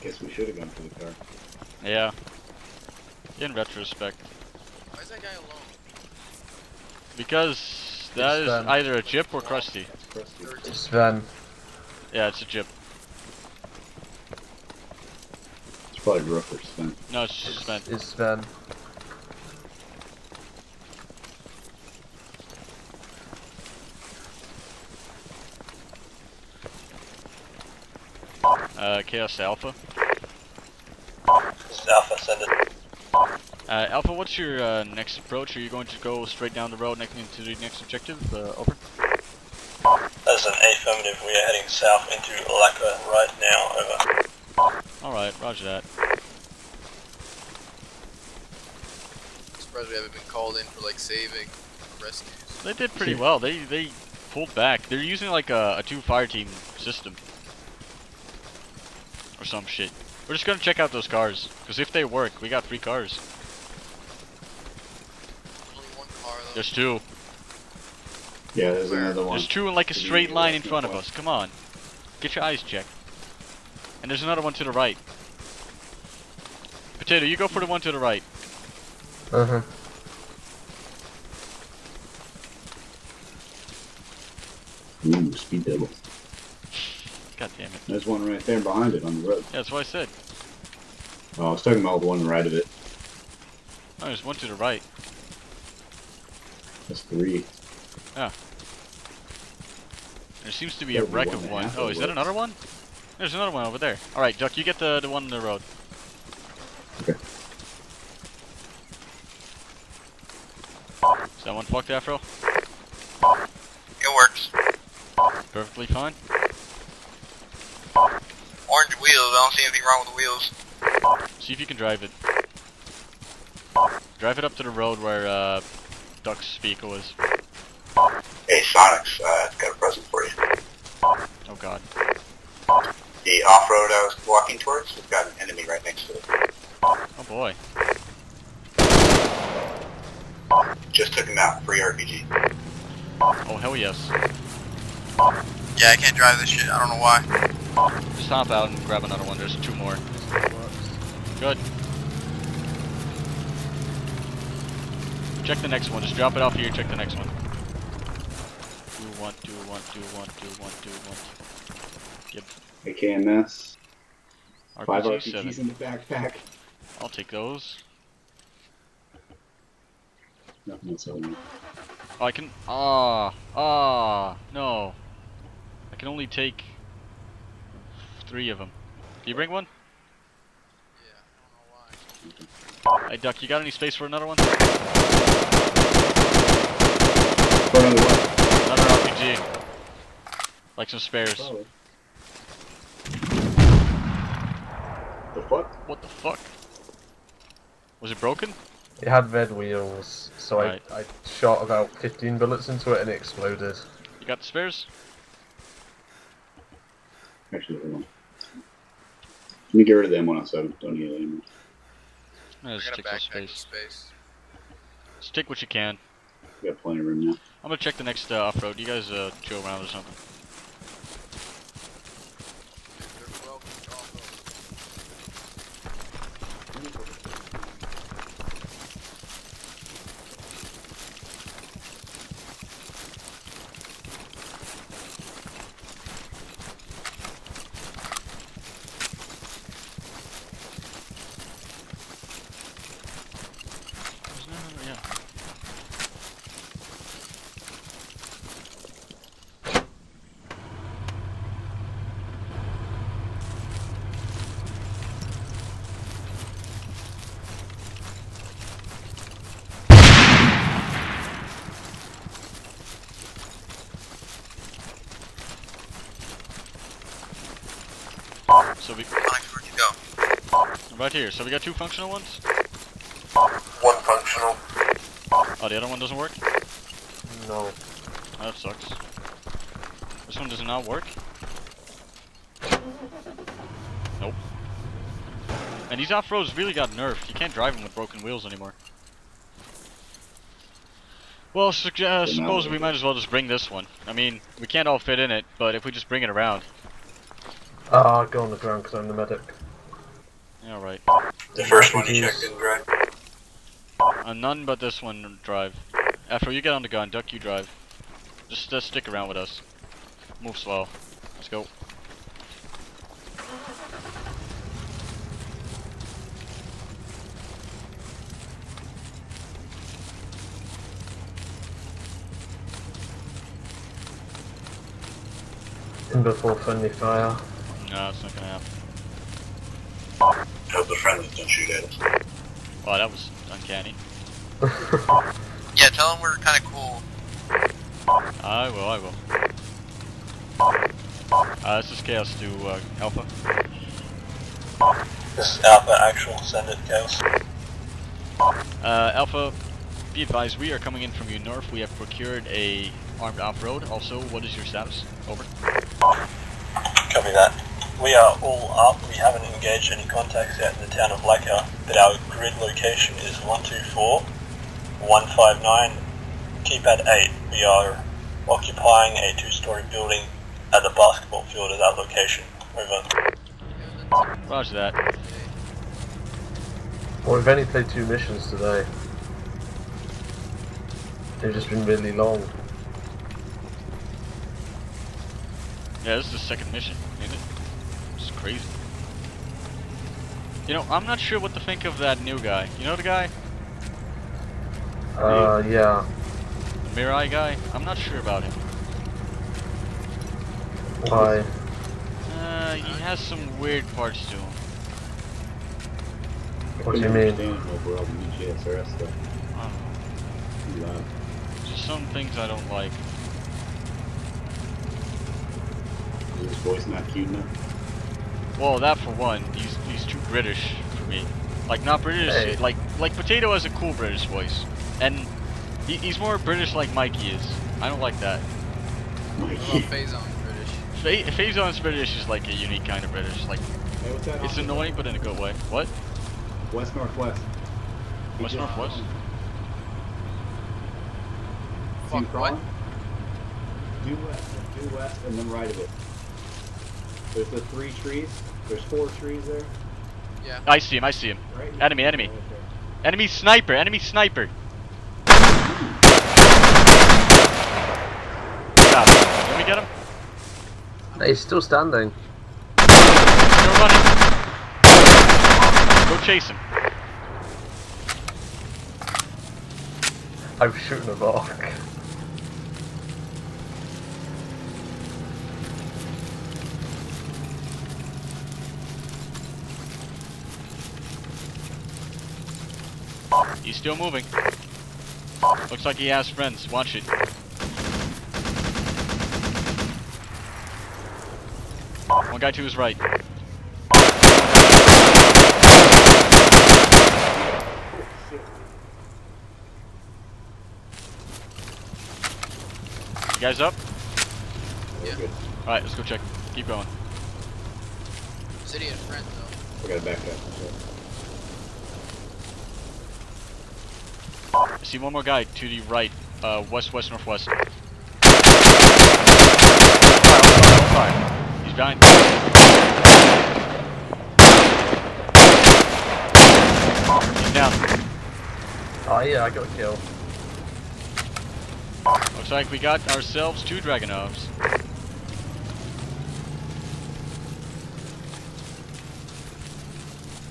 Guess we should have gone for the car. Yeah. In retrospect. Why is that guy alone? Because that is Sven. either a Jip or Krusty. Crusty. Sven. Yeah, it's a Jip. It's probably Rook or Sven. No, it's just Sven. Is Sven. Uh, Chaos Alpha. This Alpha, send it. Uh, Alpha, what's your uh, next approach? Are you going to go straight down the road next into the next objective? Uh, over. That is an affirmative. We are heading south into Lakka right now. Over. Alright, roger that. surprised we haven't been called in for like saving or rescues. They did pretty well. They they pulled back. They're using like a, a two fire team system. Or some shit. We're just gonna check out those cars. Because if they work, we got three cars. Only one car though. There's two. Yeah, there's Where? another one. There's two in like a To straight line in left front of us. Come on. Get your eyes checked. And there's another one to the right. Potato, you go for the one to the right. Uh huh. Ooh, speed double. God damn it. There's one right there behind it on the road. Yeah, that's what I said. Oh, I was talking about the one right of it. Oh, there's one to the right. That's three. There seems to be a There'll be wreck of and a one. half Oh, of is that another one? There's another one over there. Alright, Duck, you get the, the one on the road. Okay. Is that one fucked, Afro? It works. Perfectly fine. Orange wheels. I don't see anything wrong with the wheels. See if you can drive it. Drive it up to the road where uh, Duck's vehicle is. Hey, Sonix, uh, got a present for you. Oh god. The off-road I was walking towards, we've got an enemy right next to it. Oh boy. Just took him out, free RPG. Oh hell yes. Yeah, I can't drive this shit. I don't know why. Just hop out and grab another one. There's two more. Good. Check the next one. Just drop it off here. Check the next one. Do one, do one, do one, do one, do one. AKMS. Five RPG RPGs seven. in the backpack. I'll take those. Nothing else I want. Oh, I can. Ah, ah, no. I can only take three of them. Can you bring one? Yeah, I don't know why. Hey, Duck, you got any space for another one? Front of the what? Another RPG. Like some spares. Solid. The fuck? What the fuck? Was it broken? It had red wheels, so Right. I, I shot about 15 bullets into it and it exploded. You got the spares? Actually, hold on. Let me get rid of the M107. Don't need it anymore. Yeah, I just got a take backpack with space. space. Just take what you can. We got plenty of room now. I'm gonna check the next uh, off-road. You guys uh, chill around or something. They're welcome to off-road. There's no- no- yeah. So we Onyx, where'd you go? Right here. So we got two functional ones. One functional. Oh, the other one doesn't work. No. That sucks. This one does not work. Nope. And these off-roads really got nerfed. You can't drive them with broken wheels anymore. Well, uh, suppose we might as well just bring this one. I mean, we can't all fit in it, but if we just bring it around. Ah, I'll go on the ground because I'm the medic. Yeah, right. The first one you checked didn't drive. Uh, none but this one drive. After you get on the gun, duck you drive. Just uh, stick around with us. Move slow. Let's go. In before friendly fire. No, it's not gonna happen. Hope the friendlies don't shoot at us. Wow, that was uncanny. Yeah, tell them we're kind of cool. I will, I will. Uh, this is Chaos to uh, Alpha. This is Alpha Actual, send it, Chaos. Uh, Alpha, be advised, we are coming in from you north. We have procured a armed off-road. Also, what is your status? Over. Copy that. We are all up. We haven't engaged any contacts out in the town of Lakka, but our grid location is 124 159 keypad 8. We are occupying a two-story building at the basketball field at that location. Over. Roger that. Well, we've only played two missions today. They've just been really long. Yeah, this is the second mission, isn't it? It's crazy. You know, I'm not sure what to think of that new guy. You know the guy? Uh, yeah. The Mirai guy? I'm not sure about him. Why? Uh, he has some weird parts to him. What do you mean? Overall, the GSRS stuff. I don't know. Too loud. Just some things I don't like. Is his voice not cute enough? Well, that for one. He's he's too British for me. Like not British. Hey. Like like Potato has a cool British voice, and he, he's more British like Mikey is. I don't like that. What about Phazon British? Fa- Phazon's British is like a unique kind of British. Like Hey, what's that? it's on? annoying, but in a good way. What? West northwest. He West just- northwest? See Fuck, what? Due west, due west, and then right of it. There's the three trees. There's four trees there. Yeah. I see him. I see him. Right. Enemy, enemy. Right. Enemy sniper. Enemy sniper. Got. Let me get him. He's still standing. Still running. Go chase him. I'm shooting a rock. He's still moving. Looks like he has friends. Watch it. One guy to his right. You guys up? Yeah. Alright, let's go check. Keep going. City and friends though. We gotta back up. See one more guy to the right, uh, west, west, northwest. Fire, fire, fire. He's behind. He's down. Oh yeah, I got a kill. Looks like we got ourselves two Dragunovs.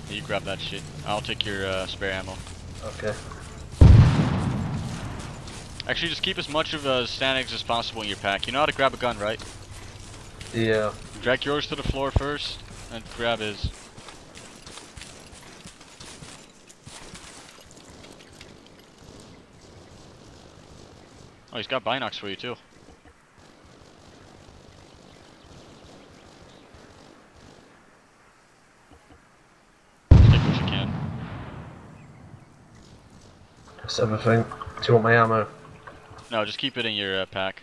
You grab that shit. I'll take your uh, spare ammo. Okay. Actually, just keep as much of uh, STANAGs as possible in your pack. You know how to grab a gun, right? Yeah. Drag yours to the floor first, and grab his. Oh, he's got binocs for you too. Take what you can. That's everything. Do you want my ammo? No, just keep it in your uh, pack.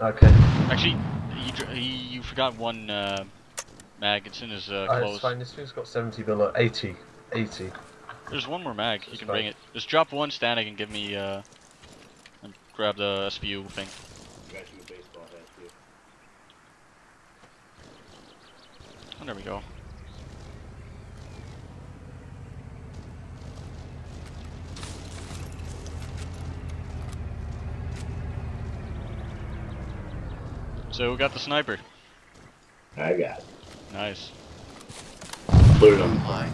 Okay. Actually, you, dr- you forgot one uh, mag. It's in his uh, Uh, clothes. it's fine. This thing's got 70 billet. 80. 80. There's one more mag. You That's can bring it. Just drop one static and give me uh, and grab the SPU thing. Got you a baseball hat too. Oh, there we go. So who got the sniper? I got it. Nice. Put it on the fly.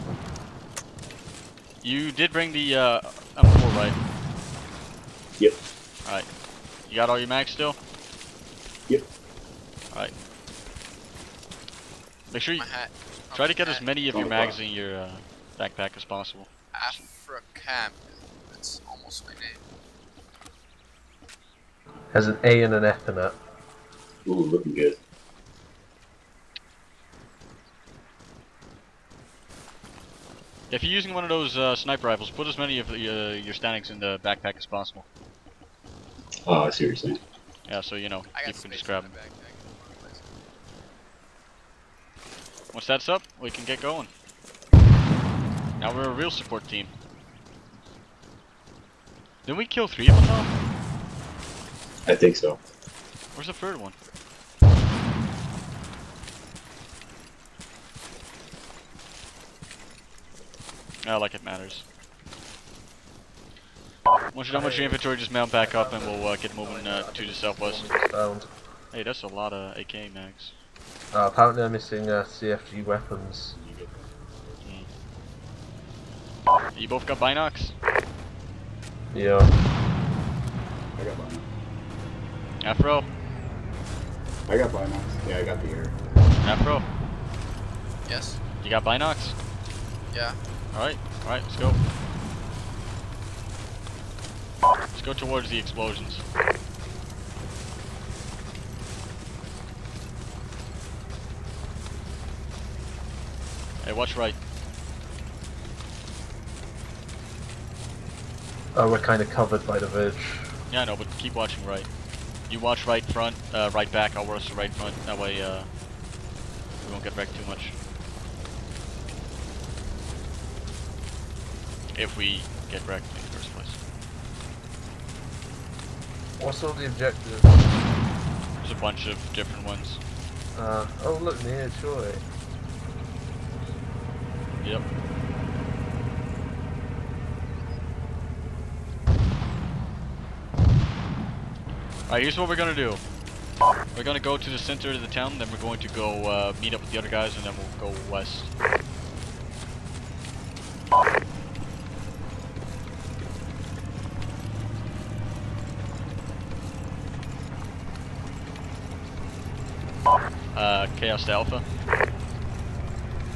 You did bring the uh, M4, right? Yep. Alright. You got all your mags still? Yep. Alright. Make sure you try to get as many of your the mags in your uh, backpack as possible. Africam. That's almost my name. Has an A and an F in it. Ooh, looking good. If you're using one of those uh, sniper rifles, put as many of the, uh, your STANAGs in the backpack as possible. Oh, I see what you're saying. Yeah, so you know, you can just grab them. Once that's up, we can get going. Now we're a real support team. Didn't we kill three of them though? I think so. Where's the third one? Not like it matters. Once you're done with your inventory, just mount back up and we'll uh, get moving uh, to the southwest. Found. Hey, that's a lot of AK mags. Uh, apparently I'm missing uh, CFG weapons. You both got binocs? Yeah. I got binocs. Afro? I got binocs. Yeah, I got the air. Afro? Yes. You got binocs? Yeah. Alright, alright, let's go. Let's go towards the explosions. Hey, watch right. Oh, we're kind of covered by the verge. Yeah, I know, but keep watching right. You watch right front, uh, right back, I'll watch the right front. That way, uh, we won't get wrecked too much. If we get wrecked in the first place. What's all the objectives? There's a bunch of different ones. Uh, oh look, near Troy. Yep. Alright, here's what we're gonna do. We're gonna go to the center of the town, then we're going to go uh, meet up with the other guys, and then we'll go west. Uh, Chaos to Alpha.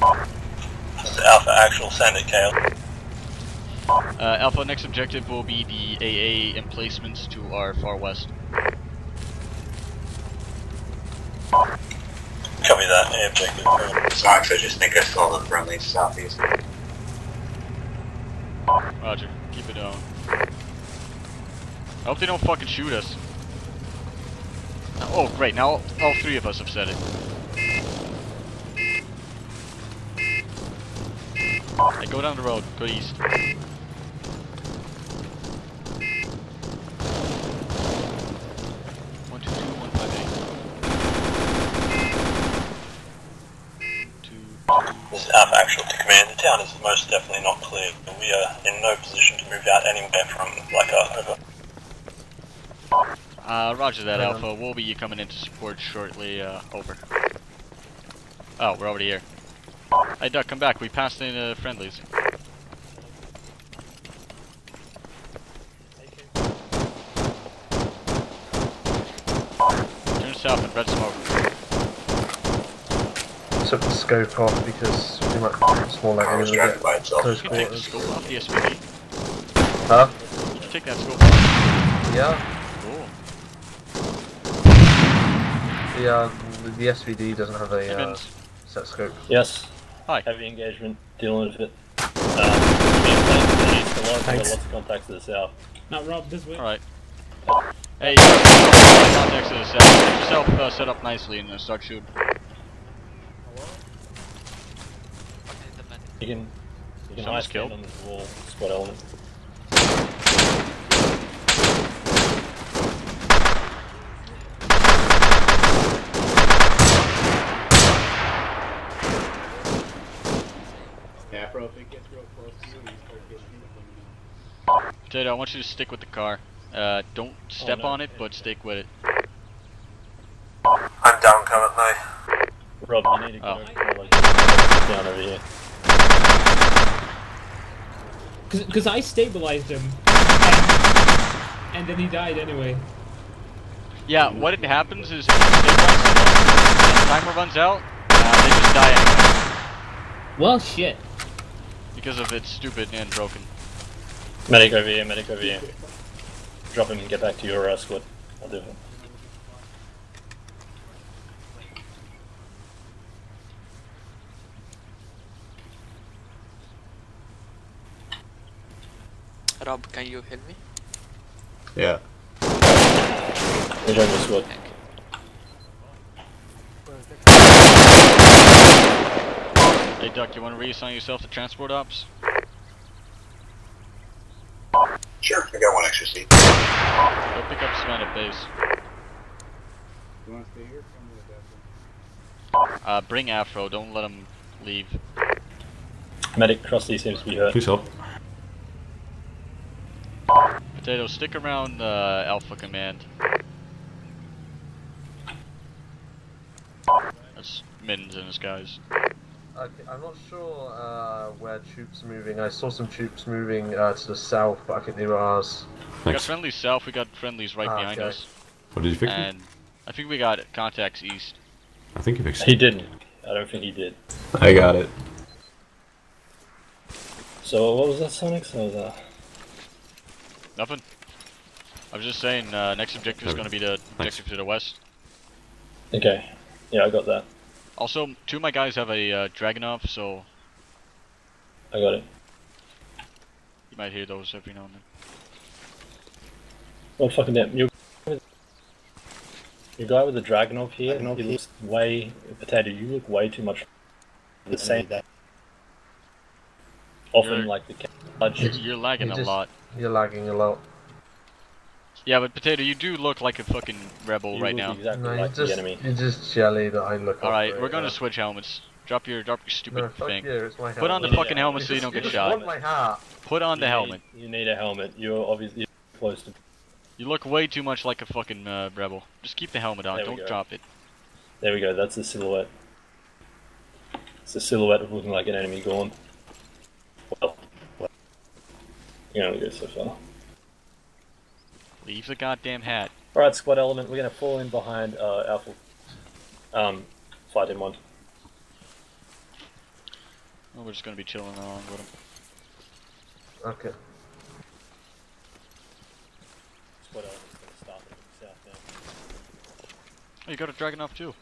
Alpha Actual, send it, Kale. Uh, Alpha, next objective will be the AA emplacements to our far west. Copy that, A objective. Sox, I just think I saw the friendly southeast. Roger, keep it down. I hope they don't fucking shoot us. Oh, great, now all, all three of us have said it. Hey, go down the road, go east. One, two, two, one, five, eight. Two, This is Alpha Actual to command. The town is most definitely not clear. We are in no position to move out anywhere from Lakka. Over. Uh, roger that, Alpha. We'll be coming in to support shortly, uh, over. Oh, we're already here. Hey, Duck, come back. We passed in, uh, friendlies. Turn south and red smoke. Took the scope off because we might it's more likely Car was to get driving by itself. close You can take the scope off the SVD. Huh? You take that scope off. Yeah. Cool. The, uh, the, the SVD doesn't have a uh, set scope. Yes. Hi. Heavy engagement, dealing with it. Um, being the east, a lot, Thanks. lots of contacts to the south. Not Rob, this way. Alright. Hey, contacts to the south. Get yourself uh, set up nicely and uh, start shooting. You can, you can Someone's high killed. stand on this wall, squad element. Afro, if it gets real close to you and you start getting hit, let me know. Potato, I want you to stick with the car. Uh, don't step no. on it, but stick with it. I know. Rob, you need to go Oh. like down over here. Because I stabilized him, and, and then he died anyway. Yeah, what it happens is if you stabilize someone, the timer runs out, uh, they just die anyway. Well, shit. Because of it's stupid and broken. Medic over here, medic over here. Drop him and get back to your uh, squad. I'll do it. Rob, can you help me? Yeah. Join the squad. Hey Duck, you want to reassign yourself to transport ops? Sure, I got one extra seat. Go pick up Sven at base. You want to stay here? Come with that. Uh, bring Afro, don't let him leave. Medic Krusty seems to be hurt. Please help. Potato, stick around uh, Alpha Command. That's Mittens and his guys. Okay, I'm not sure uh, where troops are moving. I saw some troops moving uh, to the south, but I think they were ours. We got friendlies south, we got friendlies right Ah, behind okay. us. What did you fix? And I think we got contacts east. I think you fixed He didn't. I don't think he did. I got it. So what was that, Sonix? So that? Nothing. I was just saying, uh, next objective is going to be the objective to the west. okay, yeah, I got that. Also, two of my guys have a uh, Dragunov, so I got it. you might hear those every now and then. Oh fucking damn! You, your guy with the Dragunov here. he looks way potato. You look way too much the same. Often You're- like the large. You're, you're lagging You a just- lot. You're lagging a lot. Yeah, but Potato, you do look like a fucking rebel You right now. exactly No, you're like the just, enemy. you're just jelly that I look Alright, we're gonna it, switch helmets. Drop your drop your stupid No, thing. you, it's my Put on the helmet. fucking helmet so you don't get just shot. want my hat. Put on the You helmet. You need a helmet. You're obviously close to. You look way too much like a fucking uh, rebel. Just keep the helmet on, There don't go. drop it. There we go. That's the silhouette. It's the silhouette of looking like an enemy gone. Well, well. you can only go so far. Leave the goddamn hat. All right, squad element. We're gonna fall in behind uh, Alpha. Um, fight in one. Oh, we're just gonna be chilling along with him. Okay. Squad element's gonna start in the south now. Oh, you got a Dragunov too.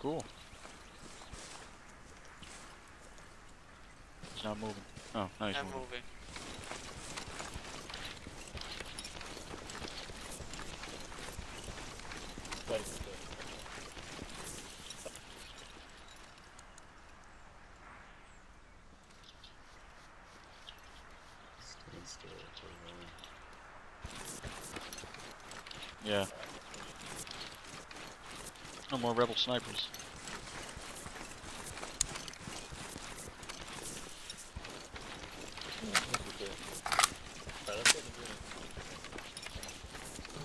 Cool. It's not moving. Oh, now he's I'm moving. moving. Waiting Yeah. No more rebel snipers.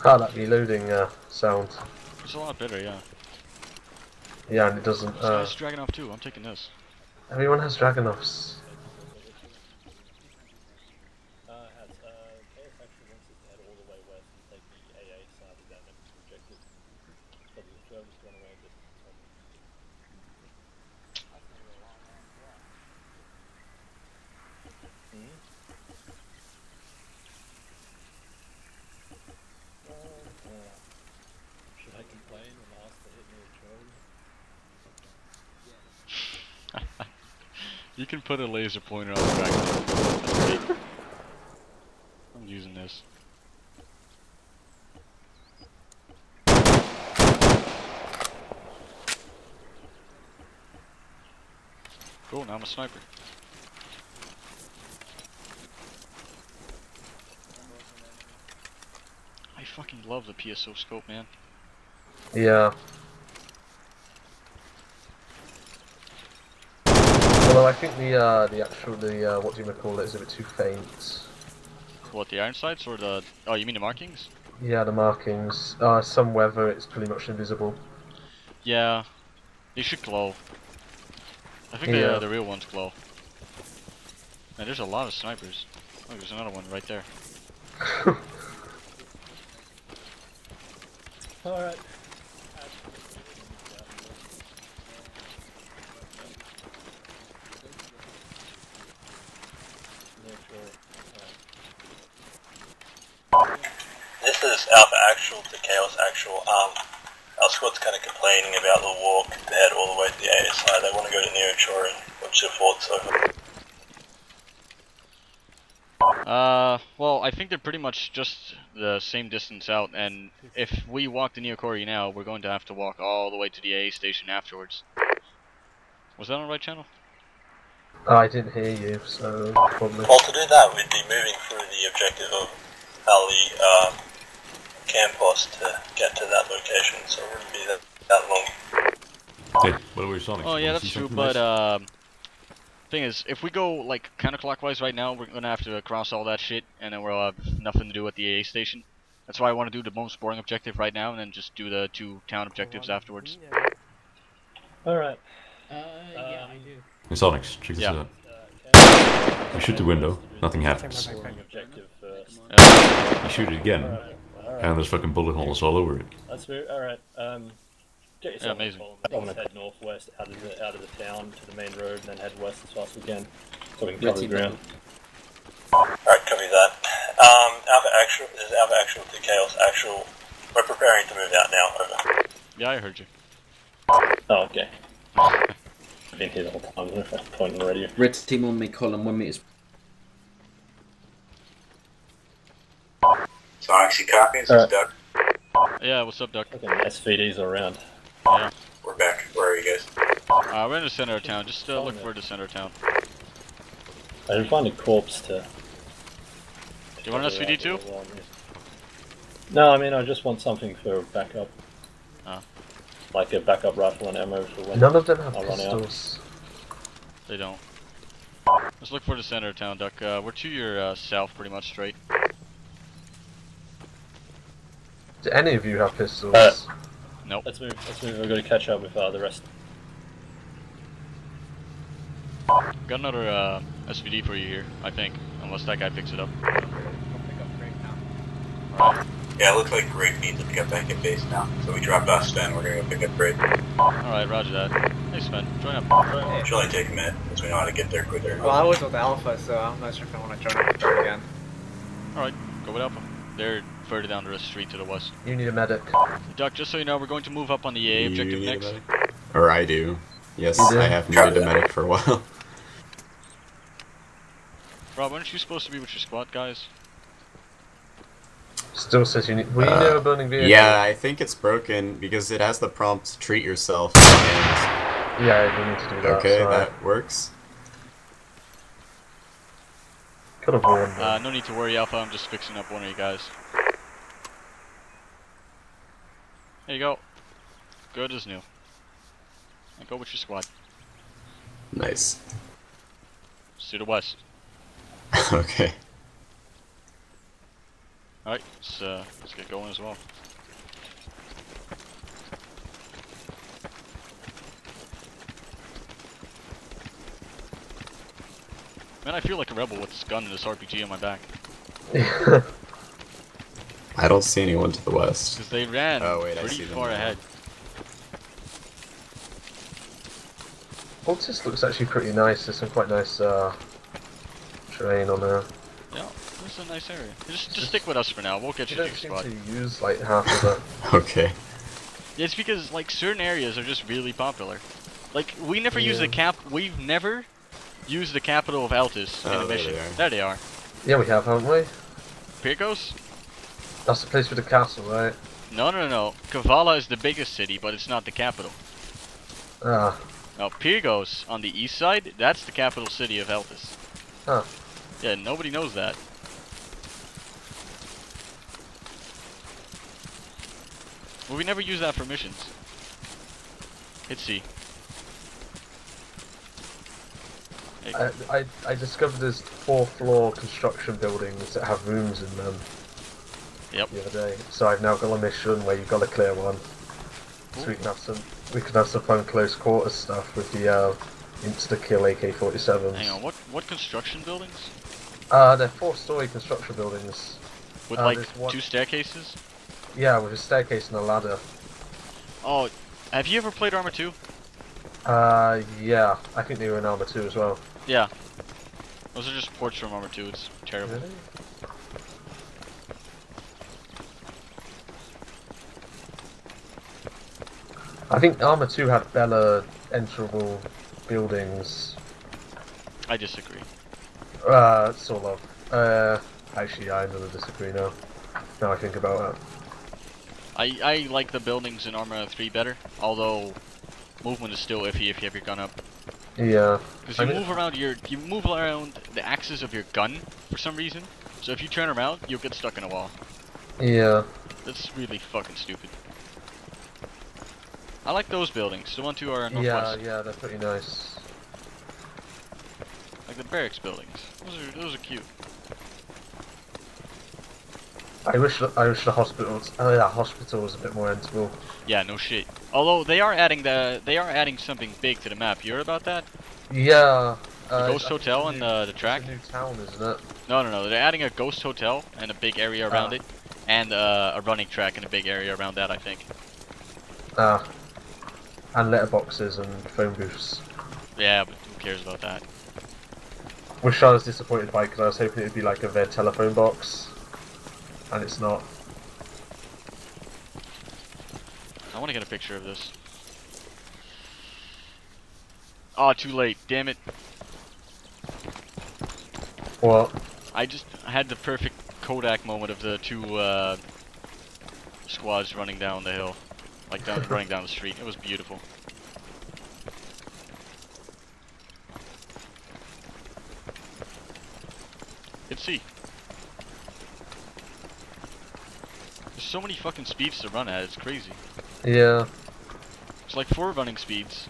Ah, that reloading uh, sound. It's a lot better, yeah. Yeah, and it doesn't. So Uh, it's Dragunov too. I'm taking this. everyone has Dragunovs. Uh, has, uh, KS actually wants us to head all the way west and take the AA side of that next objective. But the Germans run away a bit. Hmm? Uh, should I complain and ask to hit me a drone? You can put a laser pointer on the great. I'm using this. Cool, now I'm a sniper. I fucking love the PSO scope, man. Yeah. Although I think the uh, the actual the uh, what do you call it is a bit too faint. What, the iron sights or the... Oh, you mean the markings? Yeah, the markings. Uh, some weather it's pretty much invisible. Yeah. They should glow. I think Yeah. the, uh, the real ones glow. Man, there's a lot of snipers. Oh, there's another one right there. Alright. This Alpha Actual to Chaos Actual. Um, our squad's kind of complaining about the walk to head all the way to the ASI. They want to go to Neo Chorin. What's your thoughts over? Uh, well, I think they're pretty much just the same distance out, and if we walk to Neochori now, we're going to have to walk all the way to the AA station afterwards. Was that on the right channel? I didn't hear you, so probably. Well, to do that, we'd be moving through the objective of Ali uh, Campos to get to that location, so it wouldn't be that, that long. Hey, what about your Sonix? Oh yeah, that's true, but nice? um, thing is, if we go like counterclockwise right now, we're gonna have to cross all that shit, and then we'll have nothing to do at the AA station. That's why I want to do the most boring objective right now, and then just do the two town objectives afterwards. Alright. Uh, yeah, I do. Hey, Sonix, check this Yeah. out. You shoot the window, nothing happens. Objective first. You shoot it again, and there's fucking bullet holes all over it. That's very alright. Um, get yourself amazing. I want to head northwest out of the out of the town to the main road, and then head west as fast as we can, so we can cover the ground. Alright, copy that. Um, Alpha Actual, this is Alpha Actual to Chaos Actual. We're preparing to move out now, over. Yeah, I heard you. Oh, okay. I've been here the whole time. I'm gonna point and radio. Red team on me, column one meters. Sonix, you copy? This is Duck. Yeah, what's up, Duck? Okay, SVDs are around. Yeah. We're back. Where are you guys? Uh, we're in the center of town. Just uh, look for the center of town. I didn't find a corpse to. Do you want an SVD too? No, I mean I just want something for backup. Ah. Like a backup rifle and ammo for when None of them have I run out. pistols. They don't. Let's look for the center of town, Duck. Uh, we're to your uh, south, pretty much straight. Do any of you have pistols? Uh, Nope. Let's move. Let's move. We've got to catch up with uh, the rest. Got another uh, SVD for you here, I think. Unless that guy picks it up. Alright. Yeah, it looks like Greg needs to pick up back at base now. So we dropped off Sven. We're gonna go pick up Greg. Alright, roger that. Hey Sven, join up. It should only take a minute because we know how to get there quicker. Well, I was with Alpha, so I'm not sure if I want to join up again. Alright, go with Alpha. They're further down the street to the west. You need a medic. Duck, just so you know, we're going to move up on the AA objective You need a next. medic? Or I do. Yes, do? I have needed a medic for a while. Rob, aren't you supposed to be with your squad guys? Still says you need. Were you Uh, near a burning vehicle? yeah, I think it's broken because it has the prompt treat yourself. And Yeah, we need to do that. okay, sorry. that works. Could have warned Uh, no need to worry, Alpha. I'm just fixing up one of you guys. There you go. Good as new. And go with your squad. Nice. Just to the west. okay. Alright, let's, uh, let's get going as well. Man, I feel like a rebel with this gun and this RPG on my back. I don't see anyone to the west. Because they ran Oh, wait, I pretty see them far now. ahead. Altis looks actually pretty nice. There's some quite nice uh, terrain on there. Yeah, this is a nice area. Just, just stick with us for now. We'll get You you to don't your seem squad. to use like half of it. Okay. It's because like certain areas are just really popular. Like we never use the Yeah. cap. We've never used the capital of Altis in Oh, a there mission. they. There they are. Yeah, we have, haven't we? Pyrgos? That's the place with the castle, right? No, no, no. Kavala is the biggest city, but it's not the capital. Ah, Now Pyrgos on the east side, that's the capital city of Altis. Huh. Yeah, nobody knows that. Well, we never use that for missions. Hit C. Hey, I, I I discovered there's four floor construction buildings that have rooms in them. Yep. The other day, so I've now got a mission where you've got to clear one, so we can have some we could have some fun close quarters stuff with the uh, insta kill AK-47s. Hang on, what what construction buildings? Uh, they're four-story construction buildings. With Uh, like one- two staircases? Yeah, with a staircase and a ladder. Oh, have you ever played Arma 2? Uh, yeah, I think they were in Arma 2 as well. Yeah. Those are just ports from Arma 2, it's terrible. Really? I think Arma 2 had better enterable buildings. I disagree. Uh, sort of. Uh, actually, I really disagree now. Now I think about it. I, I like the buildings in Arma 3 better, although movement is still iffy if you have your gun up. Yeah. Because you move around your you move around the axis of your gun for some reason. So if you turn around, you'll get stuck in a wall. Yeah. That's really fucking stupid. I like those buildings. The one two are Yeah, northwest. yeah, they're pretty nice. Like the barracks buildings. Those are those are cute. I wish the, I wish the hospitals. Oh yeah, hospital was a bit more enterable. Yeah, no shit. Although they are adding the they are adding something big to the map. You heard about that? Yeah. The uh, ghost I hotel and the the track. It's a new town, isn't it? No, no, no. They're adding a ghost hotel and a big area around Ah. it, and uh, a running track and a big area around that. I think. Ah. And letterboxes and phone booths. Yeah, but who cares about that? Which I was disappointed by because I was hoping it'd be like a their telephone box, and it's not. I want to get a picture of this. Oh, too late. Damn it. What? I just had the perfect Kodak moment of the two uh, squads running down the hill, like down, running down the street. It was beautiful. Good see. There's so many fucking speeds to run at. It's crazy. Yeah. It's like four running speeds,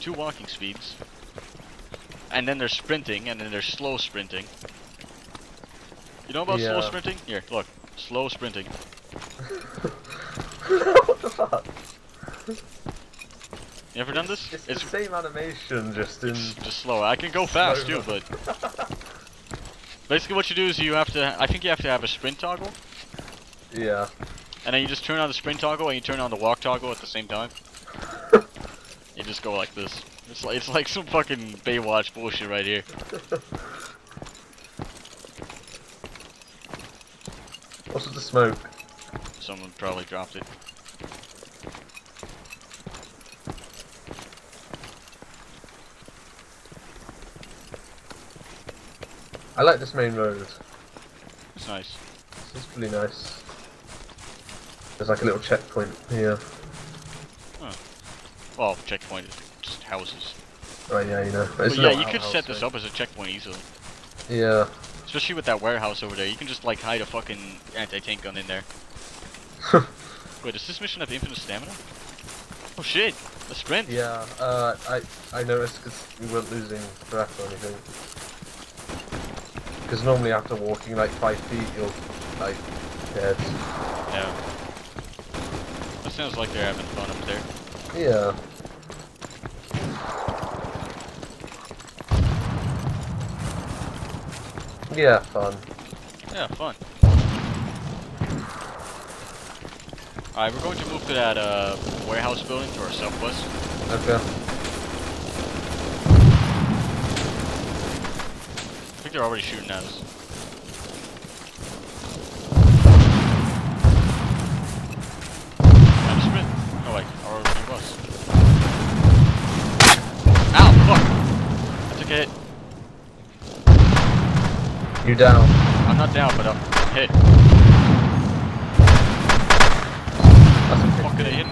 two walking speeds, and then there's sprinting, and then there's slow sprinting. You know about slow Yeah. sprinting? Here, look. Slow sprinting. what the fuck? You ever done this? It's, the same animation, just in. just slow. I can go fast too, but basically what you do is you have to. I think you have to have a sprint toggle, Yeah. And then you just turn on the sprint toggle and you turn on the walk toggle at the same time. you just go like this. It's like it's like some fucking Baywatch bullshit right here. What's with the smoke? Someone probably dropped it. I like this main road. It's nice. It's pretty nice. There's like a little checkpoint here. Huh. Well, checkpoint is just houses. Oh yeah, you know. But It's yeah, you could set this up as a checkpoint easily. Yeah. Especially with that warehouse over there, you can just like hide a fucking anti-tank gun in there. Wait, does this mission have infinite stamina? Oh shit, a sprint. Yeah. Uh, I I noticed because we weren't losing breath or anything. Because normally after walking like five feet, you're like dead. Yeah. Sounds like they're having fun up there. Yeah. Yeah, fun. Yeah, fun. Alright, we're going to move to that uh, warehouse building to our southwest. Okay. I think they're already shooting at us. You down? I'm not down, but I'm hit. That's a Fuck, did I hit?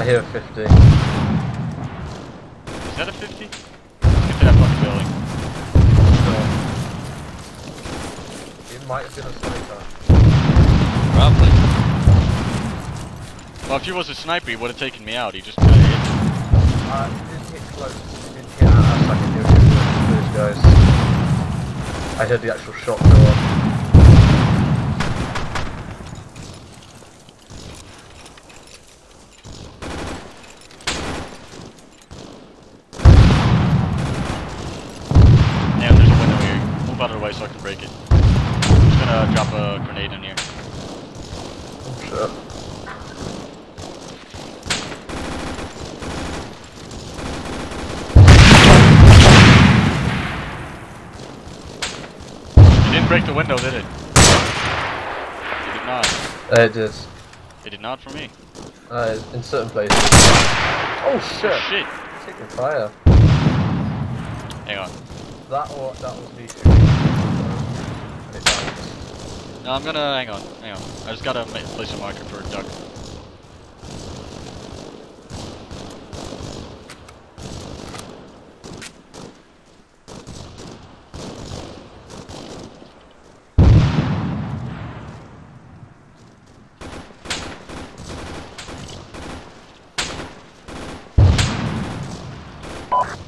I hear a 50. Is that a 50? Get to that fucking building. It might have been a sniper. Probably. Well, if he was a sniper, he would have taken me out. He just kinda hit. Uh, it didn't hit close. It didn't hit us like it did with those guys. I heard the actual shot go Damn, there's a window here. Move out of the way so I can break it. I'm just gonna drop a grenade in here. It did. It did not for me. Uh, in certain places. Oh shit! Shit! Taking fire. Hang on. That or that was me shooting. And it died. No, I'm gonna hang on, hang on. I just gotta place a marker for a duck.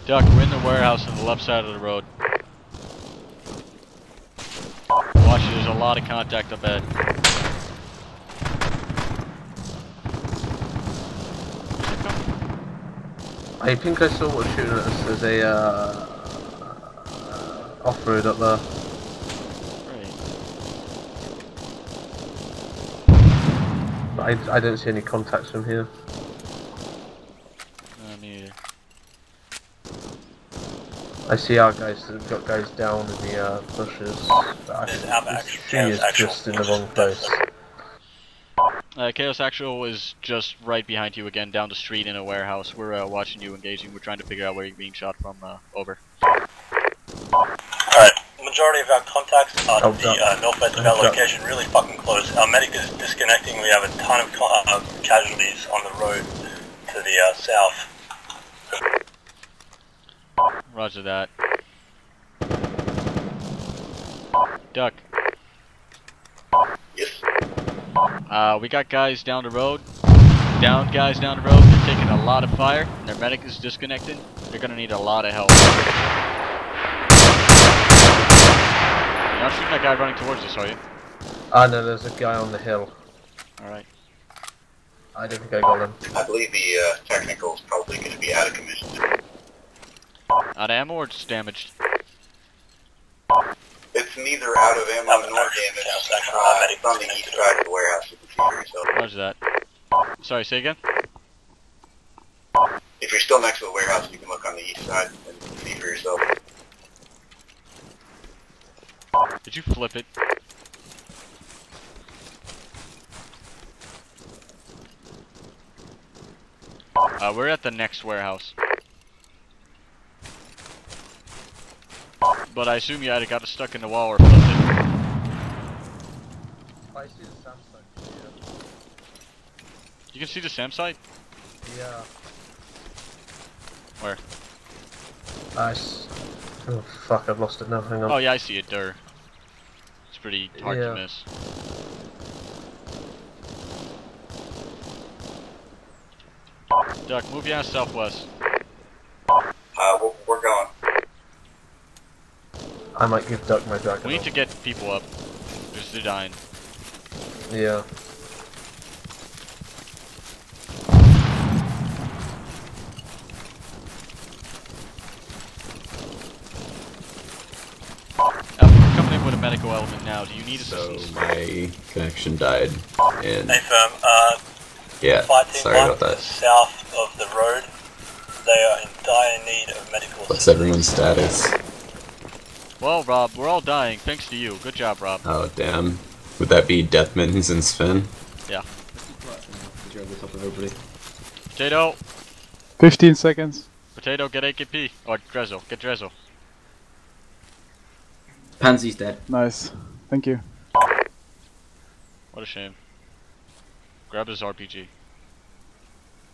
Duck, we're in the warehouse on the left side of the road. Watch, there's a lot of contact up ahead. I think I saw what shooting at us. There's a uh, off-road up there. But I, I don't see any contacts from here. Uh, me either. I see our guys. We've got guys down in the uh, bushes. But I think she is just in the wrong place. Uh, Chaos Actual is just right behind you again, down the street in a warehouse. We're uh, watching you engaging. We're trying to figure out where you're being shot from. Uh, over. Alright, majority of our contacts are Oh, the duck. uh, northwest of our Oh, location, really fucking close. Our medic is disconnecting. We have a ton of co- uh, casualties on the road to the uh, south. Roger that. Duck. Yes. Uh, we got guys down the road. Down guys down the road. They're taking a lot of fire. and Their medic is disconnected. They're gonna need a lot of help. You're not shooting that guy running towards us, are you? Ah no, there's a guy on the hill. Alright. I don't think I got him. I believe the uh, technical is probably going to be out of commission. Out of ammo or just damaged? It's neither out of ammo nor damaged. Uh, it's on the east side of the warehouse. You can see for yourself. Roger that. Sorry, say again? If you're still next to the warehouse, you can look on the east side and see for yourself. Did you flip it? Uh, we're at the next warehouse. But I assume you either got it stuck in the wall or flipped it. I see the SAM site. You can see the SAM site? Yeah. Where? Nice. Oh fuck! I've lost it now. Hang on. Oh yeah, I see it there. It's pretty hard Yeah. to miss. Duck, move your ass southwest. Uh, we're, we're going. I might give Duck my dragon. We need to get people up. Because they're dying. Yeah. Alpha, we're coming in with a medical element now. Do you need assistance? So my connection died, and Hey firm, uh, yeah, fighting sorry about that. south of the road. They are in dire need of medical What's everyone's status? Well, Rob, we're all dying. Thanks to you. Good job, Rob. Oh damn, would that be Deathmans and Sven? Yeah. You're over the top of everybody. Potato! 15 seconds. Potato, get AKP. Or oh, Drezzo. Get Drezzo. Pansy's dead. Nice. Thank you. What a shame. Grab his RPG.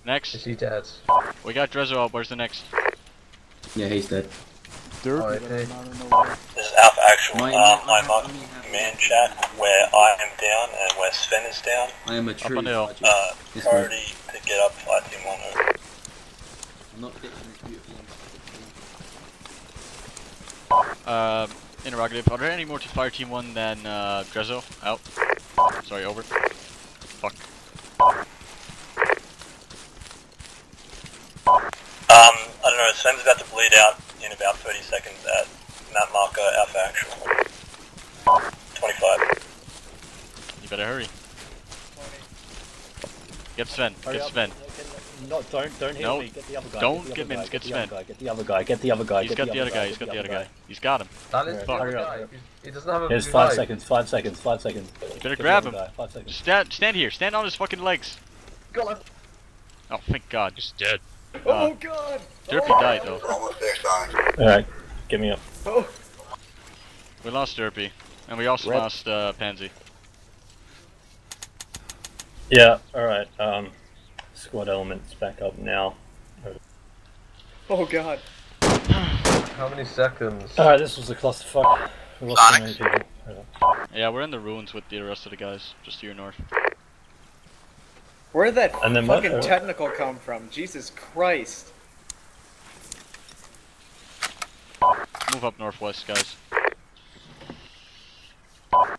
Next. Is he dead? We got Drezzo out. Where's the next? Yeah, he's dead. Oh, okay. This is Alpha Actual. My- uh, I'm on man chat where I am down and where Sven is down. I am a true on the hill. sergeant. Uh, Yes, priority to get up flight team one over. I'm not ditching this beautiful. Um, interrogative. Are there any more to fire team 1 than uh, Drezzo? Out. Sorry, over. Fuck. Um, I don't know, Sven's about to bleed out in about 30 seconds at map marker Alpha Alpha Actual. 25. You better hurry. Get Sven. Hurry Get up. Sven. No, don't, don't hit No, me. Get the other guy. don't get, get Mins, guy, get Sven. guy, Get the other guy. Get the other guy. He's get got the other guy. He's get got the other guy. He's got him. That is Alright, the other hurry up. He doesn't have a Here's blue five light. seconds. Five seconds. Five seconds. You better Get grab him. guy, Five seconds. Stand, stand here. Stand on his fucking legs. Got him. Oh, thank God. He's dead. Oh god! Derpy died though. Almost there, Sonix. Alright, get me up. Oh. We lost Derpy, and we also Red. lost uh, Pansy. Yeah, alright. Um, squad elements back up now. Oh god. How many seconds? Alright, this was a clusterfuck. We lost so many people. Yeah, we're in the ruins with the rest of the guys, just to your north. Where did that And then fucking technical come from? Jesus Christ. Move up northwest, guys.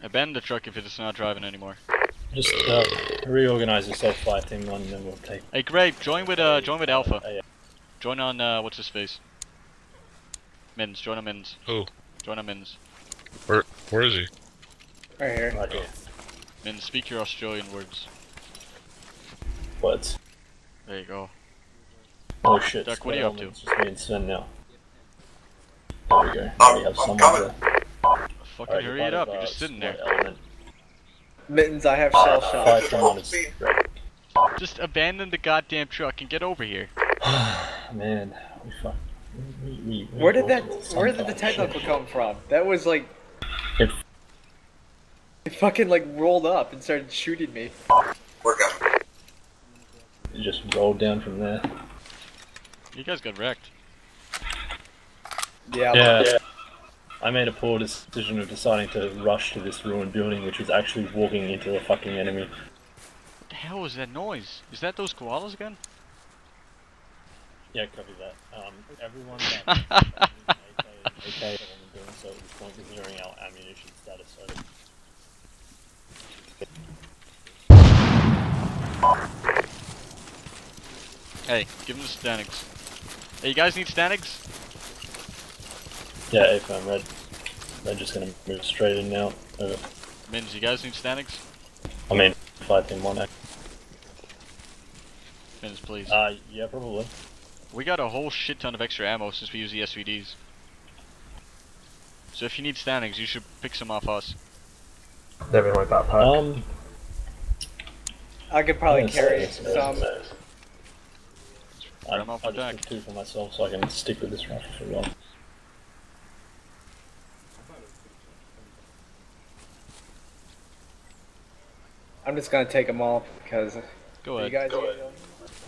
Abandon the truck if it's not driving anymore. Just uh, reorganize yourself, five team one, and then we'll take. Hey, Grape, join with uh, join with Alpha. Uh, yeah. Join on uh, what's his face? Mins, join on Mins. Who? Join on Mins. Where where is he? Right here. Right here. Mins, speak your Australian words. What? There you go. Oh shit. Duck, what are you up to? elements, Just me and Sven now. There we go. I'm- we have I'm someone coming. there. Fucking Alright, hurry it up, of, you're uh, just sitting there. Element. Mittens, I have shell shock. five team one is great. Just abandon the goddamn truck and get over here. Man, we fuck. We, we, we Where did that? Where did the kind technical shit. come from? That was like. It- It fucking like rolled up and started shooting me. We're coming. It just rolled down from there. You guys got wrecked. Yeah. Yeah. I made a poor decision of deciding to rush to this ruined building, which was actually walking into the fucking enemy. What the hell was that noise? Is that those koalas again? Yeah, copy that. Um, everyone that AK, AK on the building, so at this point we're clearing our ammunition status. So Hey, give them the STANAGs. Hey, you guys need STANAGs? yeah, if I'm red, they're just gonna move straight in now. Over. Mins, you guys need STANAGs? I mean, five in one. Mins, please. Uh, yeah, probably. We got a whole shit ton of extra ammo since we use the SVDs. So if you need STANAGs, you should pick some off us. They're in my backpack. Um, I could probably carry some. Yes. I, them off I the just back. took two for myself, so I can stick with this rifle for a while. I'm just gonna take them all because. Go ahead. you ahead. guys. Go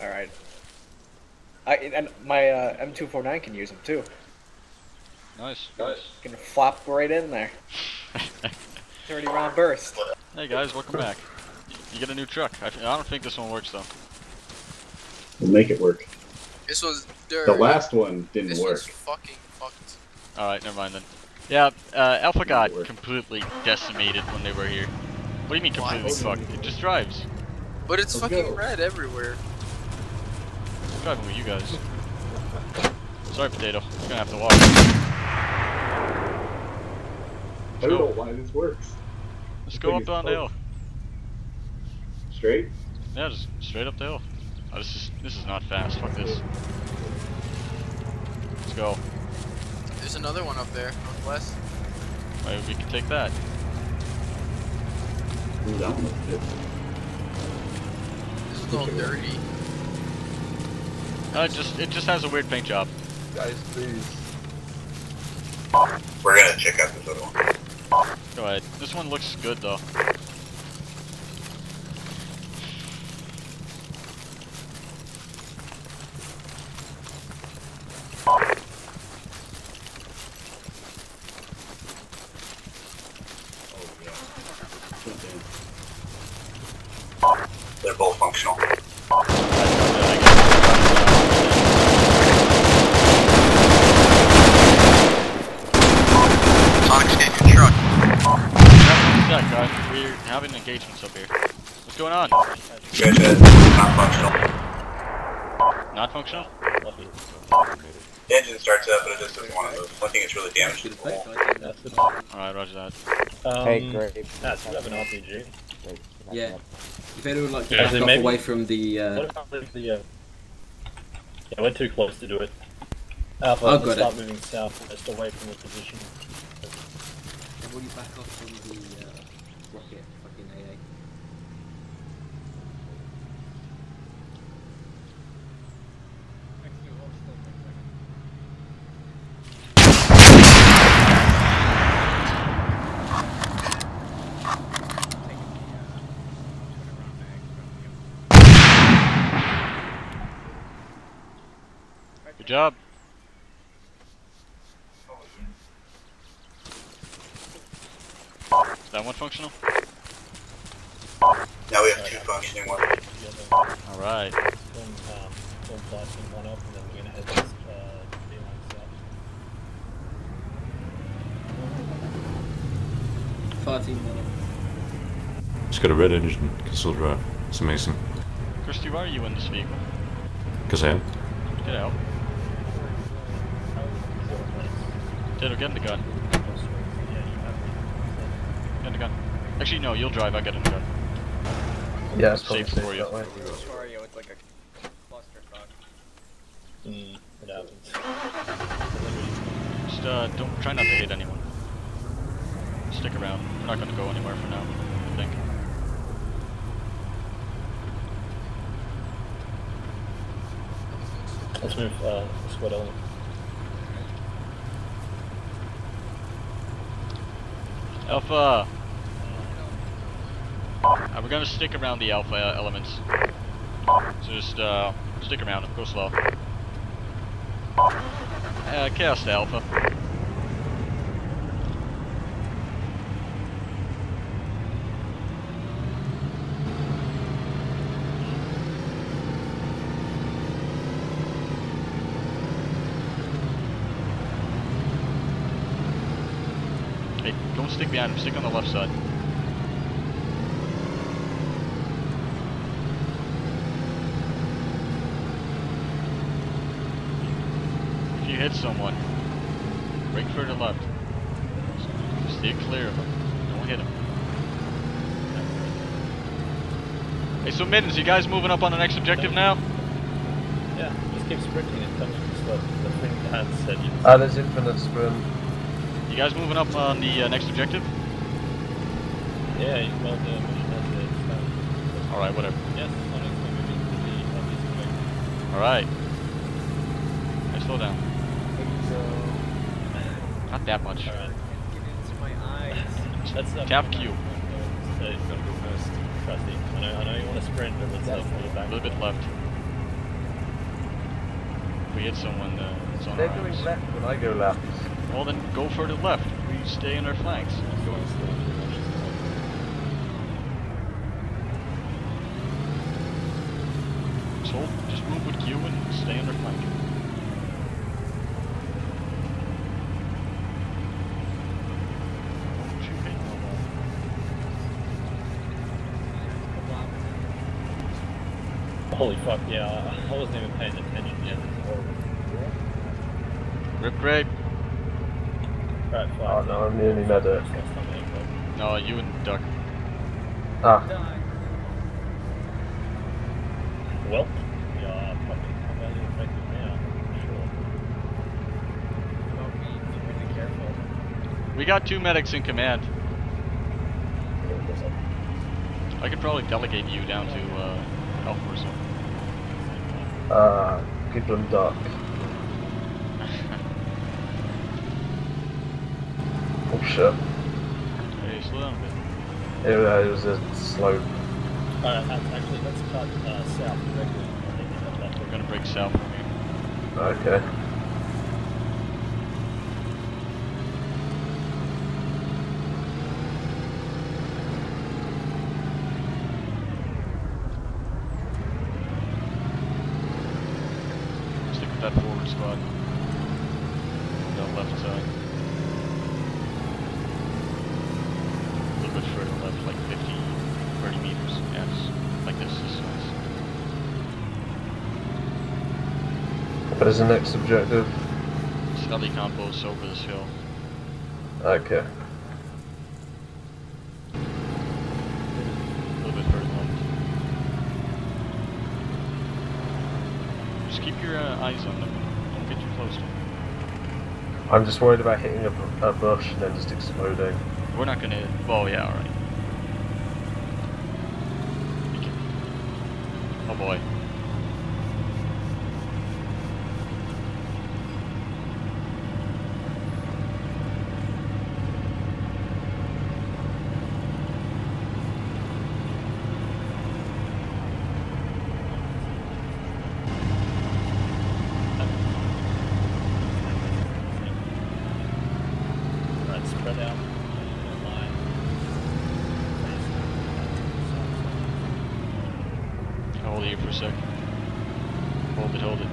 All right. I and my uh, M249 can use them too. Nice. Can flop right in there. 30 round burst. Hey guys, welcome back. You get a new truck. I, I don't think this one works though. We'll make it work. This one's dirt. The last one didn't This work. one's fucking fucked. Alright, never mind then. Yeah, uh, Alpha got work. completely decimated when they were here. What do you mean Why? completely fucked? It just drives. But it's Let's fucking go. red everywhere. I'm driving with you guys. Sorry, Potato. You're gonna have to walk. I don't know why this works. Let's This go up is on the hill. Straight? Yeah, just straight up the hill. Oh, this is this is not fast. Fuck this. Let's go. There's another one up there, northwest. Maybe we can take that. Ooh, that one. This is a little dirty. Uh, it just it just has a weird paint job. Guys, please. We're gonna check out this other one. Go ahead. This one looks good though. Oh, yeah. Jump in. They're both functional. Sonix's getting your truck. Yeah, guys, we're having engagements up here. What's going on? You guys had not functional. Not functional? Lucky. The engine starts up, but it just doesn't want to move. I think it's really damaged to the wall. Alright, roger that. Um, Hey, great. Nats, an RPG. Yeah. If anyone like to Yeah, back so off maybe- away from the. Uh, What about the, the uh... Yeah, we're too close to do it. Alpha, I've let's got start it. moving south, just away from the position. and will you back off from the uh, rocket fucking AA? Good job. Is that one functional? Now we have two functioning ones. Alright. Then, um, one blasting one up, and then we're gonna head this, uh, beeline south. Fighting minute. It's got a red engine, can still drive. It's amazing. Christy, why are you in this vehicle? Because I am. Get out. Taylor, get in the gun. Get in the gun. Actually, no, you'll drive, I'll get in the gun. Yeah, it's safe safe for you. that way. Mario, it's like a clusterfuck. Mm, it happens. Just uh, don't try not to hit anyone. Stick around. We're not gonna go anywhere for now. I think. Let's move, uh, squad element. Alpha. Uh, we're gonna stick around the alpha uh, elements. So just uh, stick around. Go slow. Uh, cast alpha. Hey, don't stick behind him. Stick on the left side. If you hit someone, break for the left. Stay clear of them. Don't hit him. Hey, so Mittens, you guys moving up on the next objective now? Yeah, just keep sprinting and touching the slope. The thing Dan said you Ah, there's infinite sprint. You guys moving up on the uh, next objective? Yeah, you- well, the mission has the. Alright, whatever. Yes, on its way moving to the obvious objective. Alright. Hey, slow down. Not that much. Alright. my eyes. That's uh, Tap Q. So it's gonna go first. Trusty. I know, I know you want to sprint, but let's uh, pull it A back. little bit left. We hit someone, uh, it's on They're our going eyes. left when I go left. Well, then go further left. We stay in our flanks. Just move with Q and stay in our flank. Don't you hit no more. Holy fuck, yeah, I I wasn't even paying attention yet. Rip grape. Right, Oh fine. no, I'm nearly medic. No, you and Duck. Ah, Well, yeah, fucking how badly affected now, for Well, be really careful. We got two medics in command. I could probably delegate you down to uh, Alpha or something. uh, people and duck. Oh shit. Hey, slow down a bit. It, uh, it was a slope. sure. Alright, actually, let's cut uh, south directly. I think it's up that We're gonna break south from here. Okay. Stick with that forward squad. That left side. A little bit further left, like 50, 30 meters. Yes, like this. This is nice. What is the next objective? Scully compost over this hill. Okay. A little bit further left. Just keep your uh, eyes on them. Don't get too close to them. I'm just worried about hitting a, a bush and then just exploding. We're not gonna. Well, yeah, alright. Oh boy. Right, spread out. Hold here for a sec. Hold it, hold it.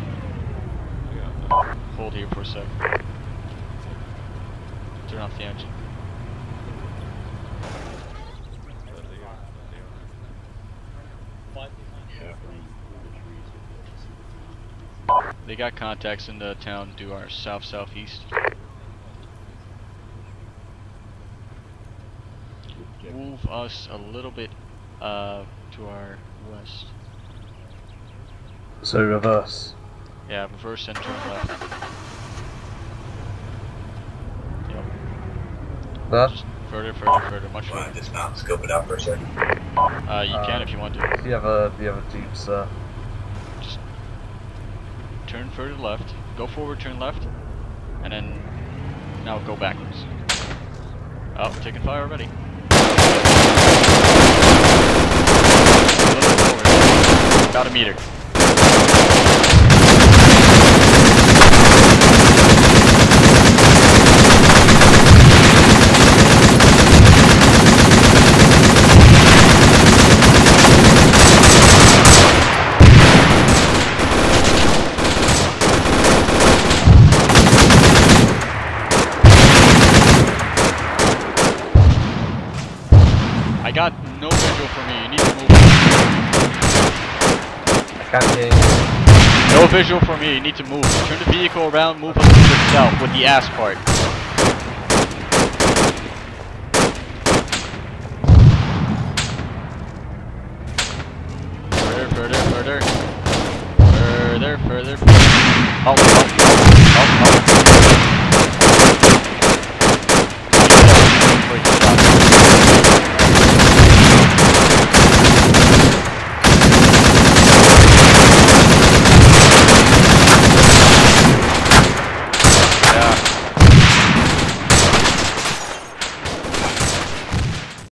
Hold here for a sec. Turn off the engine. They got contacts in the town to our south southeast. Move us a little bit uh, to our west. So reverse. Yeah, reverse and turn left. Yep. That? Just further, further, further, much Want further. to dismount, scope it out for a second. Uh, you can Uh, if you want to. Do you have a do you have a deep sir? Just turn further left, go forward, turn left, and then now go backwards. Oh, taking fire already. About a meter. I got no visual for me. You need to move. I can't hear you. No visual for me. You need to move. Turn the vehicle around. Move a little bit south with the ass part.